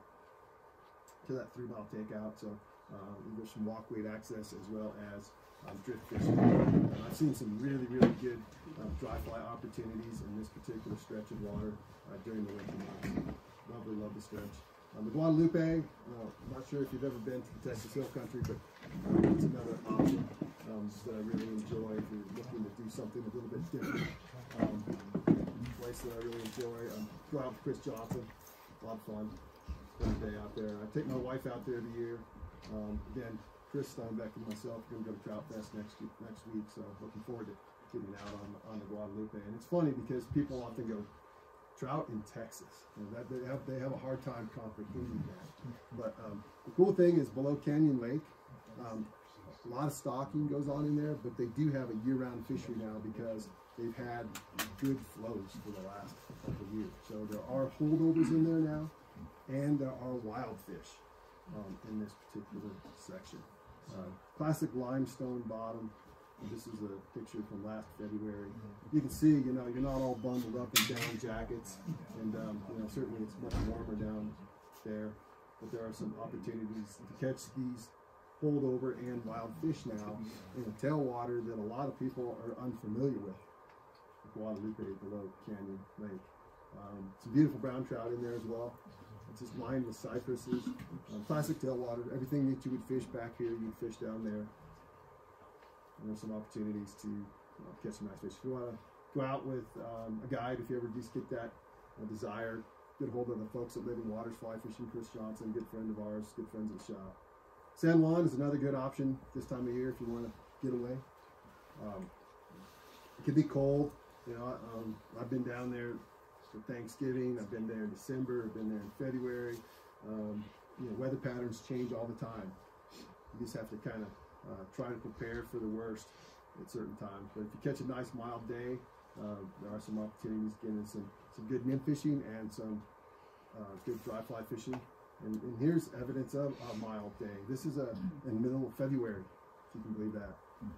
to that three mile takeout. So um, there's some walkway access as well as um, drift fishing. And I've seen some really, really good um, dry fly opportunities in this particular stretch of water uh, during the winter months. Lovely, lovely stretch. Um, the Guadalupe, uh, I'm not sure if you've ever been to the Texas Hill Country, but it's another option um, that I really enjoy if you're looking to do something a little bit different. Um, place that I really enjoy. Um, go out with Chris Johnson, a lot of fun. Spend day out there. I take my wife out there every year. Um, again, Chris Steinbeck and myself are going to go to Trout Fest next week, next week, so looking forward to getting out on on the Guadalupe. And it's funny because people often go trout in Texas. That they have they have a hard time comprehending that. But um, the cool thing is below Canyon Lake, um, a lot of stocking goes on in there, but they do have a year-round fishery now because they've had good flows for the last couple of years. So there are holdovers in there now, and there are wild fish um, in this particular section. Uh, classic limestone bottom. This is a picture from last February. You can see, you know, you're not all bundled up in down jackets, and um, you know certainly it's much warmer down there. But there are some opportunities to catch these holdover and wild fish now in a tailwater that a lot of people are unfamiliar with. Guadalupe below Canyon Lake. Um, some beautiful brown trout in there as well. It's just lined with cypresses. Um, classic tailwater. Everything that you would fish back here, you'd fish down there. And there's some opportunities to you know, catch some nice fish. If you want to go out with um, a guide, if you ever just get that uh, desire, get a hold of the folks that Living Waters Fly Fishing, Chris Johnson, good friend of ours, good friends of the shop. San Juan is another good option this time of year if you want to get away. Um, it can be cold. You know, um, I've been down there for Thanksgiving. I've been there in December. I've been there in February. Um, you know, weather patterns change all the time. You just have to kind of uh, try to prepare for the worst at certain times. But if you catch a nice mild day, uh, there are some opportunities getting some some good nymph fishing and some uh, good dry fly fishing. And, and here's evidence of a mild day. This is a in the middle of February, if you can believe that.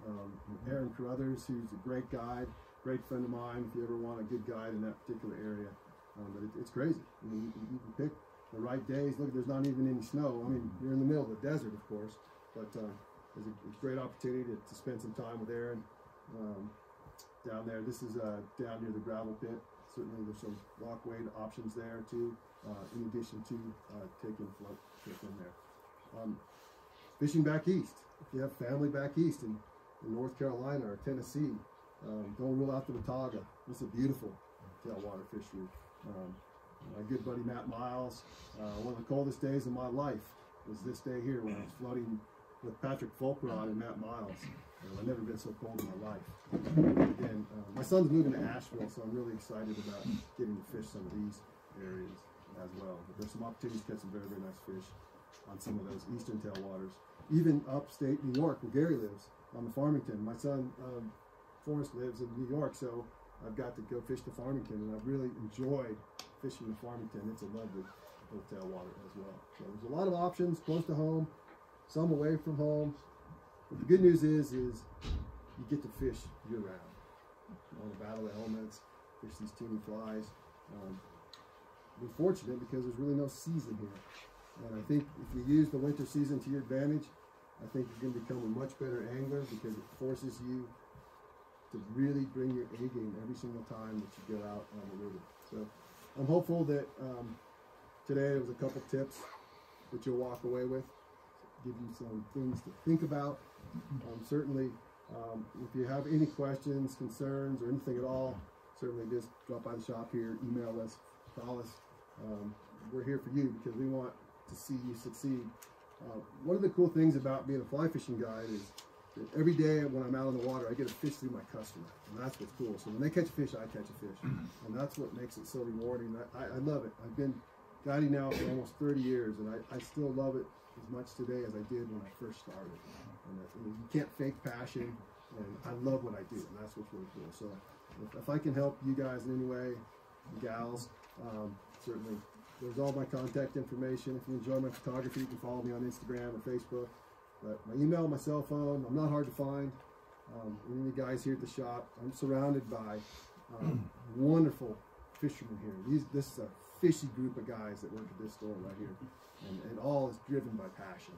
Um, Aaron Carruthers, who's a great guide, great friend of mine. If you ever want a good guide in that particular area, um, but it, it's crazy. I mean, you, you can pick the right days. Look, there's not even any snow. I mean, you're in the middle of the desert, of course, but uh, it's a, great opportunity to, to spend some time with Aaron um, down there. This is uh, down near the gravel pit. Certainly, there's some walkway options there too, uh, in addition to uh, taking float trip in there. Um, fishing back east. If you have family back east in, in North Carolina or Tennessee, um, don't rule out the Watauga. It's a beautiful tailwater fishery. Um, my good buddy Matt Miles, uh, one of the coldest days of my life was this day here when I was floating with Patrick Folkrod and Matt Miles. And I've never been so cold in my life. Again, uh, my son's moving to Asheville, so I'm really excited about getting to fish some of these areas as well. But there's some opportunities to catch some very, very nice fish on some of those eastern tailwaters. Even upstate New York, where Gary lives, on the Farmington. My son, um, Forrest, lives in New York, so I've got to go fish the Farmington, and I've really enjoyed fishing the Farmington. It's a lovely tailwater as well. So there's a lot of options close to home, some away from home. But the good news is, is you get to fish year round. Know, the battle of elements, fish these teeny flies. Um, we're fortunate because there's really no season here. And I think if you use the winter season to your advantage, I think you're going to become a much better angler because it forces you to really bring your A game every single time that you go out on the river. So I'm hopeful that um, today there was a couple tips that you'll walk away with, give you some things to think about. Um, certainly, um, if you have any questions, concerns, or anything at all, certainly just drop by the shop here, email us, call us. Um, we're here for you because we want to see you succeed. Uh, one of the cool things about being a fly fishing guide is every day when I'm out on the water, I get a fish through my customer, and that's what's cool. So when they catch a fish, I catch a fish, and that's what makes it so rewarding. I, I love it. I've been guiding now for almost 30 years, and I, I still love it as much today as I did when I first started. And, you can't fake passion, and I love what I do, and that's what's really cool. So if, if I can help you guys in any way, gals, um, certainly there's all my contact information. If you enjoy my photography, you can follow me on Instagram or Facebook. But my email, my cell phone, I'm not hard to find. Um, any of the guys here at the shop, I'm surrounded by um, wonderful fishermen here. These, this is a fishy group of guys that work at this store right here, and, and all is driven by passion.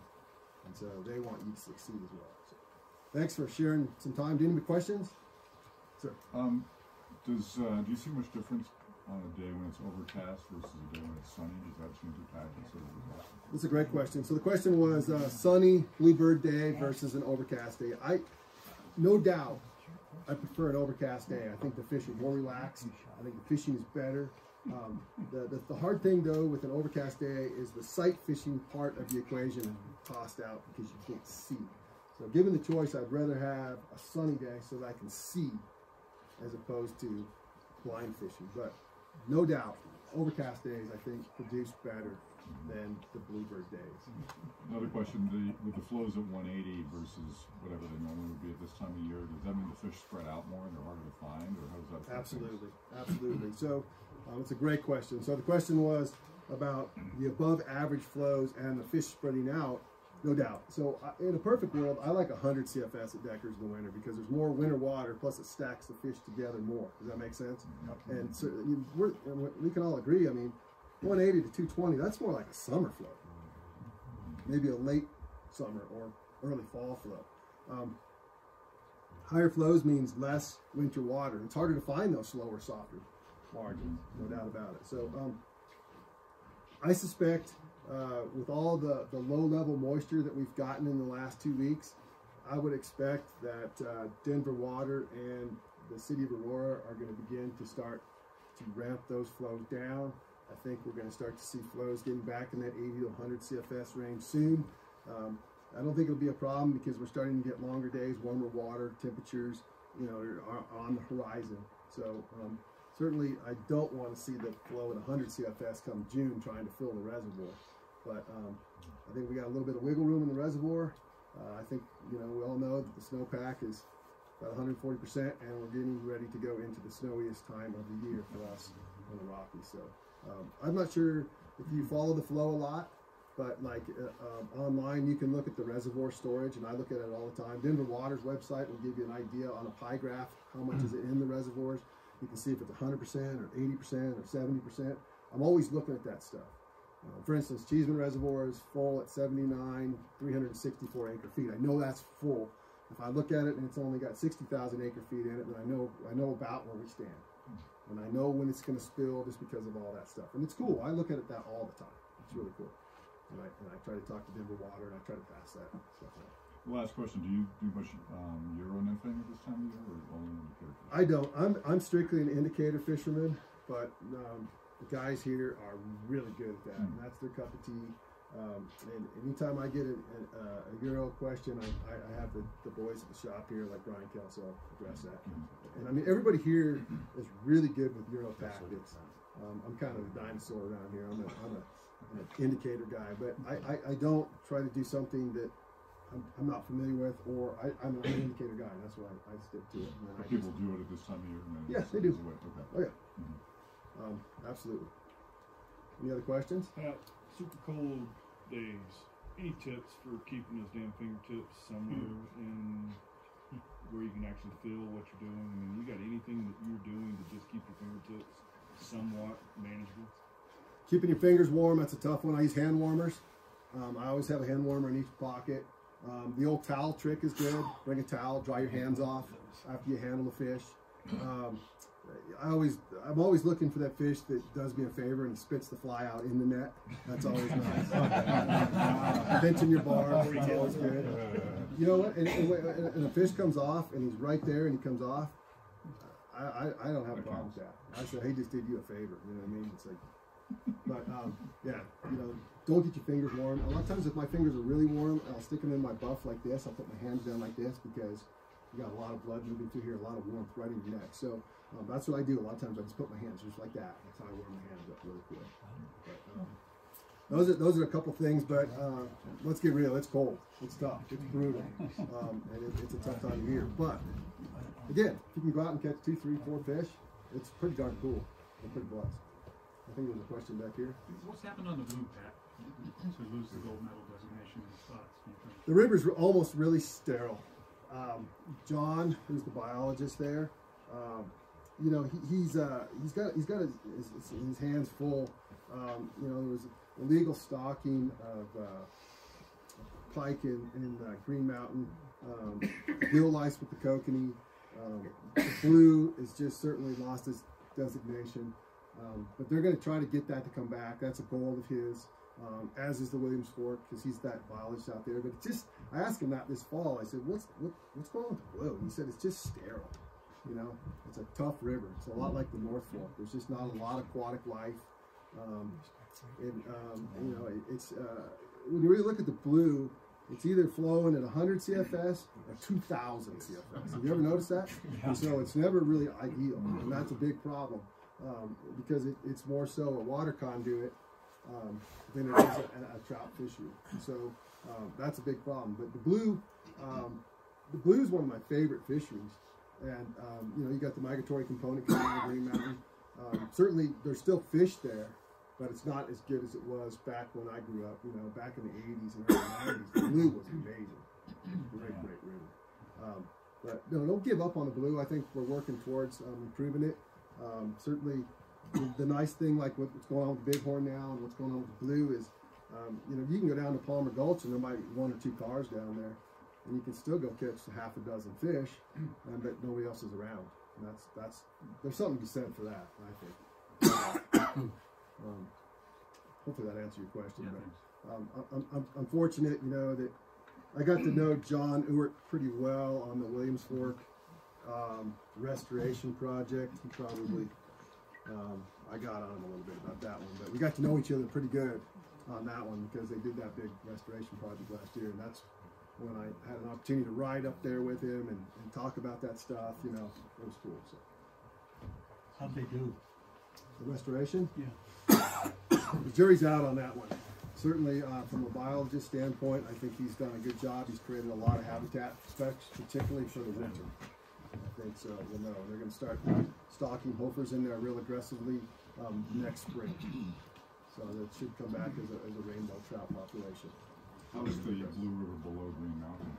And so they want you to succeed as well. So thanks for sharing some time. Do you have any questions? Sir. Um, does, uh, do you see much difference on a day when it's overcast versus a day when it's sunny? Does that change the of the? That's a great question. So the question was uh, sunny bluebird day versus an overcast day. I, no doubt, I prefer an overcast day. I think the fish are more relaxed. I think the fishing is better. Um, the, the, the hard thing though with an overcast day is the sight fishing part of the equation is tossed out because you can't see. So given the choice, I'd rather have a sunny day so that I can see as opposed to blind fishing. But no doubt, overcast days I think produce better than the bluebird days. Another question, the, with the flows at one eighty versus whatever they normally would be at this time of year, does that mean the fish spread out more and they're harder to find, or how does that? affect things? Absolutely, absolutely. So um, it's a great question. So the question was about the above average flows and the fish spreading out. No doubt. So uh, in a perfect world, I like 100 CFS at Deckers in the winter because there's more winter water, plus it stacks the fish together more. Does that make sense? And so you- we're, and we- we can all agree. I mean, 180 to 220, that's more like a summer flow. Maybe a late summer or early fall flow. Um, higher flows means less winter water. It's harder to find those slower, softer margins, no doubt about it. So um, I suspect uh, with all the, the low level moisture that we've gotten in the last two weeks, I would expect that uh, Denver Water and the city of Aurora are going to begin to start to ramp those flows down. I think we're going to start to see flows getting back in that 80 to 100 CFS range soon. Um, I don't think it'll be a problem because we're starting to get longer days, warmer water temperatures, you know, are, on the horizon. So um, certainly, I don't want to see the flow at 100 CFS come June trying to fill the reservoir. But um, I think we got a little bit of wiggle room in the reservoir. Uh, I think you know we all know that the snowpack is about 140 percent, and we're getting ready to go into the snowiest time of the year for us in the Rockies. So um, I'm not sure if you follow the flow a lot, but like uh, um, online, you can look at the reservoir storage, and I look at it all the time. Denver Water's website will give you an idea on a pie graph how much is it in the reservoirs. You can see if it's 100% or 80% or 70%. I'm always looking at that stuff. Uh, for instance, Cheeseman Reservoir is full at 79, 364 acre feet. I know that's full. If I look at it and it's only got 60,000 acre feet in it, then I know I know about where we stand, and I know when it's going to spill just because of all that stuff. And it's cool. I look at it that all the time. It's really cool. And I, and I try to talk to Denver Water and I try to pass that stuff on. Last question, do you do much, um, Euro nymphing at this time of year or only indicator? I don't. I'm I'm strictly an indicator fisherman, but um, the guys here are really good at that. And that's their cup of tea. Um, and anytime I get a, a, a Euro question, I, I, have the, the boys at the shop here, like Brian Kelso, address that. And I mean, everybody here is really good with Euro tactics. Um, I'm kind of a dinosaur around here. I'm a, I'm an indicator guy, but I, I, I don't try to do something that I'm, I'm not familiar with, or I, I'm an indicator guy, and that's why I, I stick to it. And then I But just- people do it at this time of year Yes. They do. Okay. Oh yeah. Um, absolutely. Any other questions? Pat, super cold days. Any tips for keeping those damn fingertips somewhere in where you can actually feel what you're doing? I mean, you got anything that you're doing to just keep your fingertips somewhat manageable? Keeping your fingers warm, that's a tough one. I use hand warmers. Um, I always have a hand warmer in each pocket. Um, the old towel trick is good. Bring a towel, dry your hands off after you handle the fish. Um, I always, I'm always looking for that fish that does me a favor and spits the fly out in the net. That's always nice. Uh, pinching your bar, always good. You know what? And, and, and, a fish comes off, and he's right there, and he comes off. I, I, I don't have a problem with that. I said he just did you a favor. You know what I mean? It's like, but um, yeah, you know, don't get your fingers warm. A lot of times, if my fingers are really warm, I'll stick them in my buff like this. I'll put my hands down like this because you got a lot of blood moving through here, a lot of warmth right in your neck. So um, that's what I do. A lot of times, I just put my hands just like that. That's how I warm my hands up really quick. But, um, those are those are a couple things, but uh, let's get real. It's cold. It's tough. It's brutal, um, and it, it's a tough time of year. But again, if you can go out and catch two, three, four fish, it's pretty darn cool. I'm pretty blessed. I think there's a question back here. What's happened on the blue, Pat? To lose the gold medal designation in spots, you think? The river's almost really sterile. Um, John, who's the biologist there, um, you know, he, he's uh, he's got he's got his, his, his hands full. Um, you know, there was illegal stalking of uh, pike in, in uh, Green Mountain, um, gill lice with the kokanee. Um, the blue is just certainly lost his designation, um, but they're going to try to get that to come back. That's a goal of his um, as is the Williams Fork, because he's that biologist out there. But just, I asked him that this fall. I said, "What's what, what's going on with the blue?" And he said, "It's just sterile. You know, it's a tough river. It's a lot like the North Fork. There's just not a lot of aquatic life. Um, and um, you know, it, it's uh, when you really look at the blue." It's either flowing at 100 CFS or 2,000 CFS. Have you ever noticed that? And so it's never really ideal, and that's a big problem um, because it, it's more so a water conduit um, than it is a, a trout fishery. So um, that's a big problem. But the blue, um, the blue is one of my favorite fisheries. And um, you know, you got the migratory component coming in the Green Mountain. Um, certainly, there's still fish there, but it's not as good as it was back when I grew up. You know, back in the 80s and early 90s, the blue was amazing. Great, great river. Um, but no, don't give up on the blue. I think we're working towards um, improving it. Um, certainly, the, nice thing, like what's going on with Bighorn now and what's going on with blue, is um, you know you can go down to Palmer Gulch and there might be one or two cars down there, and you can still go catch half a dozen fish, and but nobody else is around. And that's that's there's something to be said for that. I think. um, hopefully that answered your question. Yeah, but, um, I'm, I'm, I'm fortunate, you know, that I got to know John Ewert pretty well on the Williams Fork um, restoration project. He probably, um, I got on him a little bit about that one, but we got to know each other pretty good on that one because they did that big restoration project last year, and that's when I had an opportunity to ride up there with him and, and talk about that stuff. You know, it was cool. So How'd they do? the restoration. Yeah. The jury's out on that one. Certainly, uh, from a biologist standpoint, I think he's done a good job. He's created a lot of habitat, specs, particularly for the winter. I think so. We'll know they're going to start stocking Hofers in there real aggressively um, next spring. So that should come back as a, as a rainbow trout population. How's the Blue River below Green Mountain?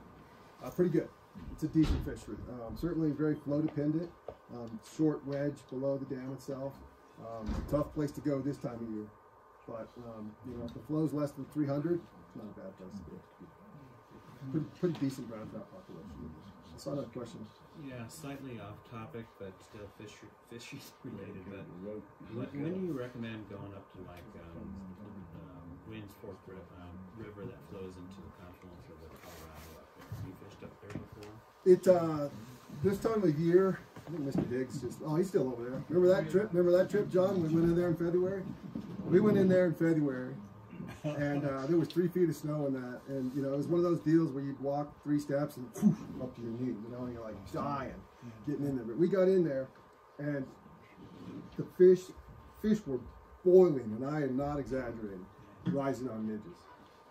Uh, pretty good. It's a decent fishery. Um, certainly very flow dependent. Um, short wedge below the dam itself. Um, tough place to go this time of year. But, um, you know, if the flow's less than three hundred, it's not a bad place to be. Pretty, pretty decent brown trout population. I saw that question. Yeah, slightly off topic, but still fish fisheries related. But when, when do you recommend going up to like um, um, Waynes Fork Ri- um, River that flows into the confluence of the Colorado up there? Have you fished up there before? It, uh, this time of year, I think Mr. Diggs just, oh, he's still over there. Remember that trip? Remember that trip, John? We went in there in February? We went in there in February and, uh, there was three feet of snow in that. And, you know, it was one of those deals where you'd walk three steps and poof, up to your knee, you know, and you're like dying getting in there. But we got in there and the fish, fish were boiling, and I am not exaggerating, rising on midges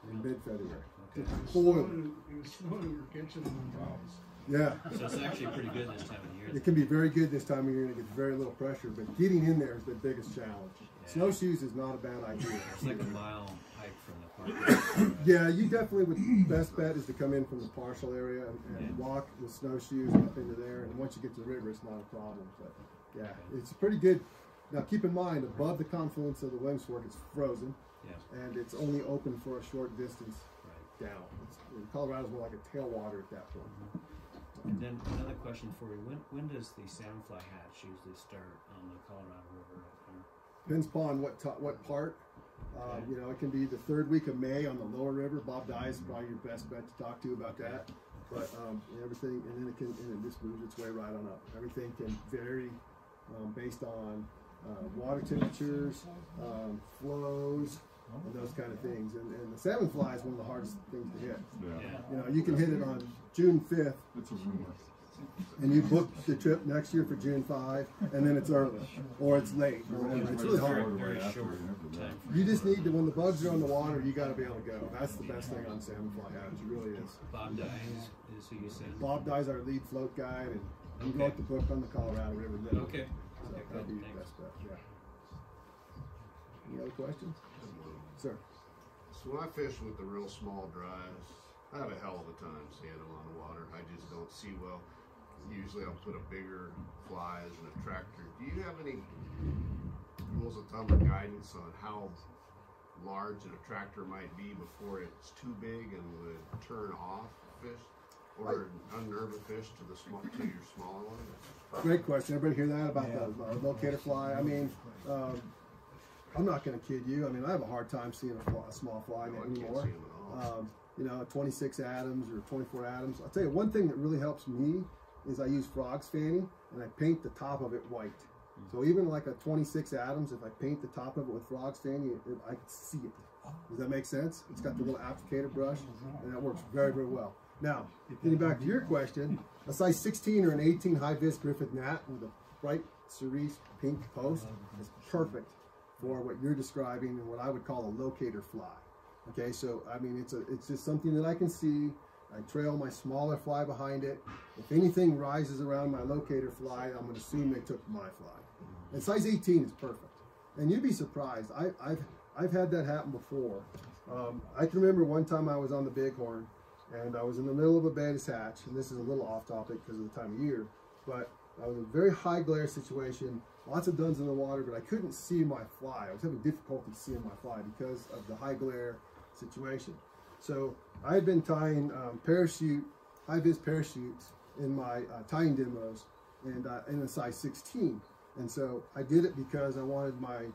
in mid-February. Okay. Boiling. It was snowing, we were catching them. Yeah. So it's actually pretty good this time of year. It can be very good this time of year and it gets very little pressure, but getting in there is the biggest challenge. Snowshoes is not a bad idea. It's like a mile hike from the park. Yeah, you definitely would, best bet is to come in from the partial area and, and walk with snowshoes up into there, and once you get to the river, it's not a problem, but, yeah, it's pretty good. Now, keep in mind, above the confluence of the Williams Fork, it's frozen, Yeah, and it's only open for a short distance right. down. It's, Colorado's more like a tailwater at that point. And then another question for you: When when does the sandfly hatch usually start on the Colorado River? Depends upon what to, what part. Um, you know, it can be the third week of May on the lower river. Bob Dye is probably your best bet to talk to about that. But um, everything, and then it can, and it just moves its way right on up. Everything can vary um, based on uh, water temperatures, um, flows, and those kind of things. And, and the salmon fly is one of the hardest things to hit. Yeah, You know, you can hit it on June 5th, it's a rumor. And you book the trip next year for June 5, and then it's early, or it's late, or whatever. It's really hard. Very, very short we have the time. rut. You just need to, when the bugs are on the water, you got to be able to go. That's the best thing on salmon fly hatch. It really is. Bob Dines is who you said. Bob Dye's our lead float guide, and he wrote the book on the Colorado River. literally. Okay. So Okay, that'd be your best bet. Yeah. Any other questions? Sir. So when I fish with the real small dries, I have a hell of a time seeing them on the water. I just don't see well. Usually I'll put a bigger fly as an attractor. Do you have any rules of thumb or guidance on how large an attractor might be before it's too big and would turn off fish? Or unnerve a fish to the small to your smaller one? Great question. Everybody hear that about the uh, locator fly? I mean, um, I'm not going to kid you. I mean, I have a hard time seeing a, fly, a small fly No, I can't anymore. see them at all. um, you know, 26 Adams or 24 Adams. I'll tell you one thing that really helps me is I use Frog's Fanny and I paint the top of it white. So even like a 26 Adams, if I paint the top of it with frogs it, I can see it. Does that make sense? It's got the little applicator brush and that works very, very well. Now, getting back to your question, a size 16 or an 18 high vis Griffith gnat with a bright cerise pink post is perfect for what you're describing and what I would call a locator fly. Okay, so I mean, it's a, it's just something that I can see. I trail my smaller fly behind it. If anything rises around my locator fly, I'm going to assume they took my fly. And size 18 is perfect. And you'd be surprised. I, I've I've had that happen before. Um, I can remember one time I was on the Bighorn, and I was in the middle of a Baetis hatch, and this is a little off topic because of the time of year, but I was in a very high glare situation, lots of duns in the water, but I couldn't see my fly. I was having difficulty seeing my fly because of the high glare situation. So I've been tying um, parachute, high vis parachutes in my uh, tying demos, and uh, in a size 16. And so I did it because I wanted my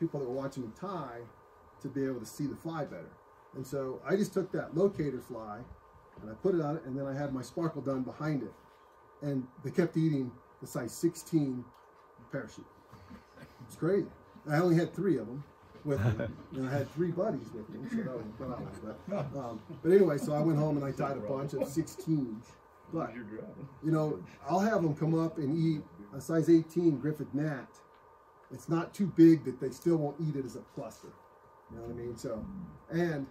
people that were watching me tie to be able to see the fly better. And so I just took that locator fly and I put it on it, and then I had my sparkle dun behind it. And they kept eating the size 16 parachute. It's crazy. I only had three of them with me. And I had three buddies with me, so that was was but, um, but anyway, so I went home and I tied a bunch of 16s. But you know, I'll have them come up and eat a size 18 Griffith gnat. It's not too big that they still won't eat it as a cluster. You know what I mean? So, and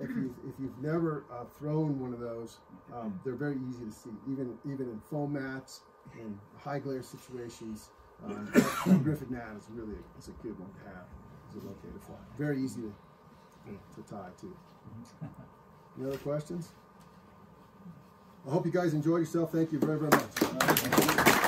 if you if you've never uh, thrown one of those, um, they're very easy to see, even even in foam mats and high glare situations. Um, that Griffith gnat is really it's a good one to have as a locator fly. Very easy to to tie too. Any other questions? I hope you guys enjoyed yourself. Thank you very very much.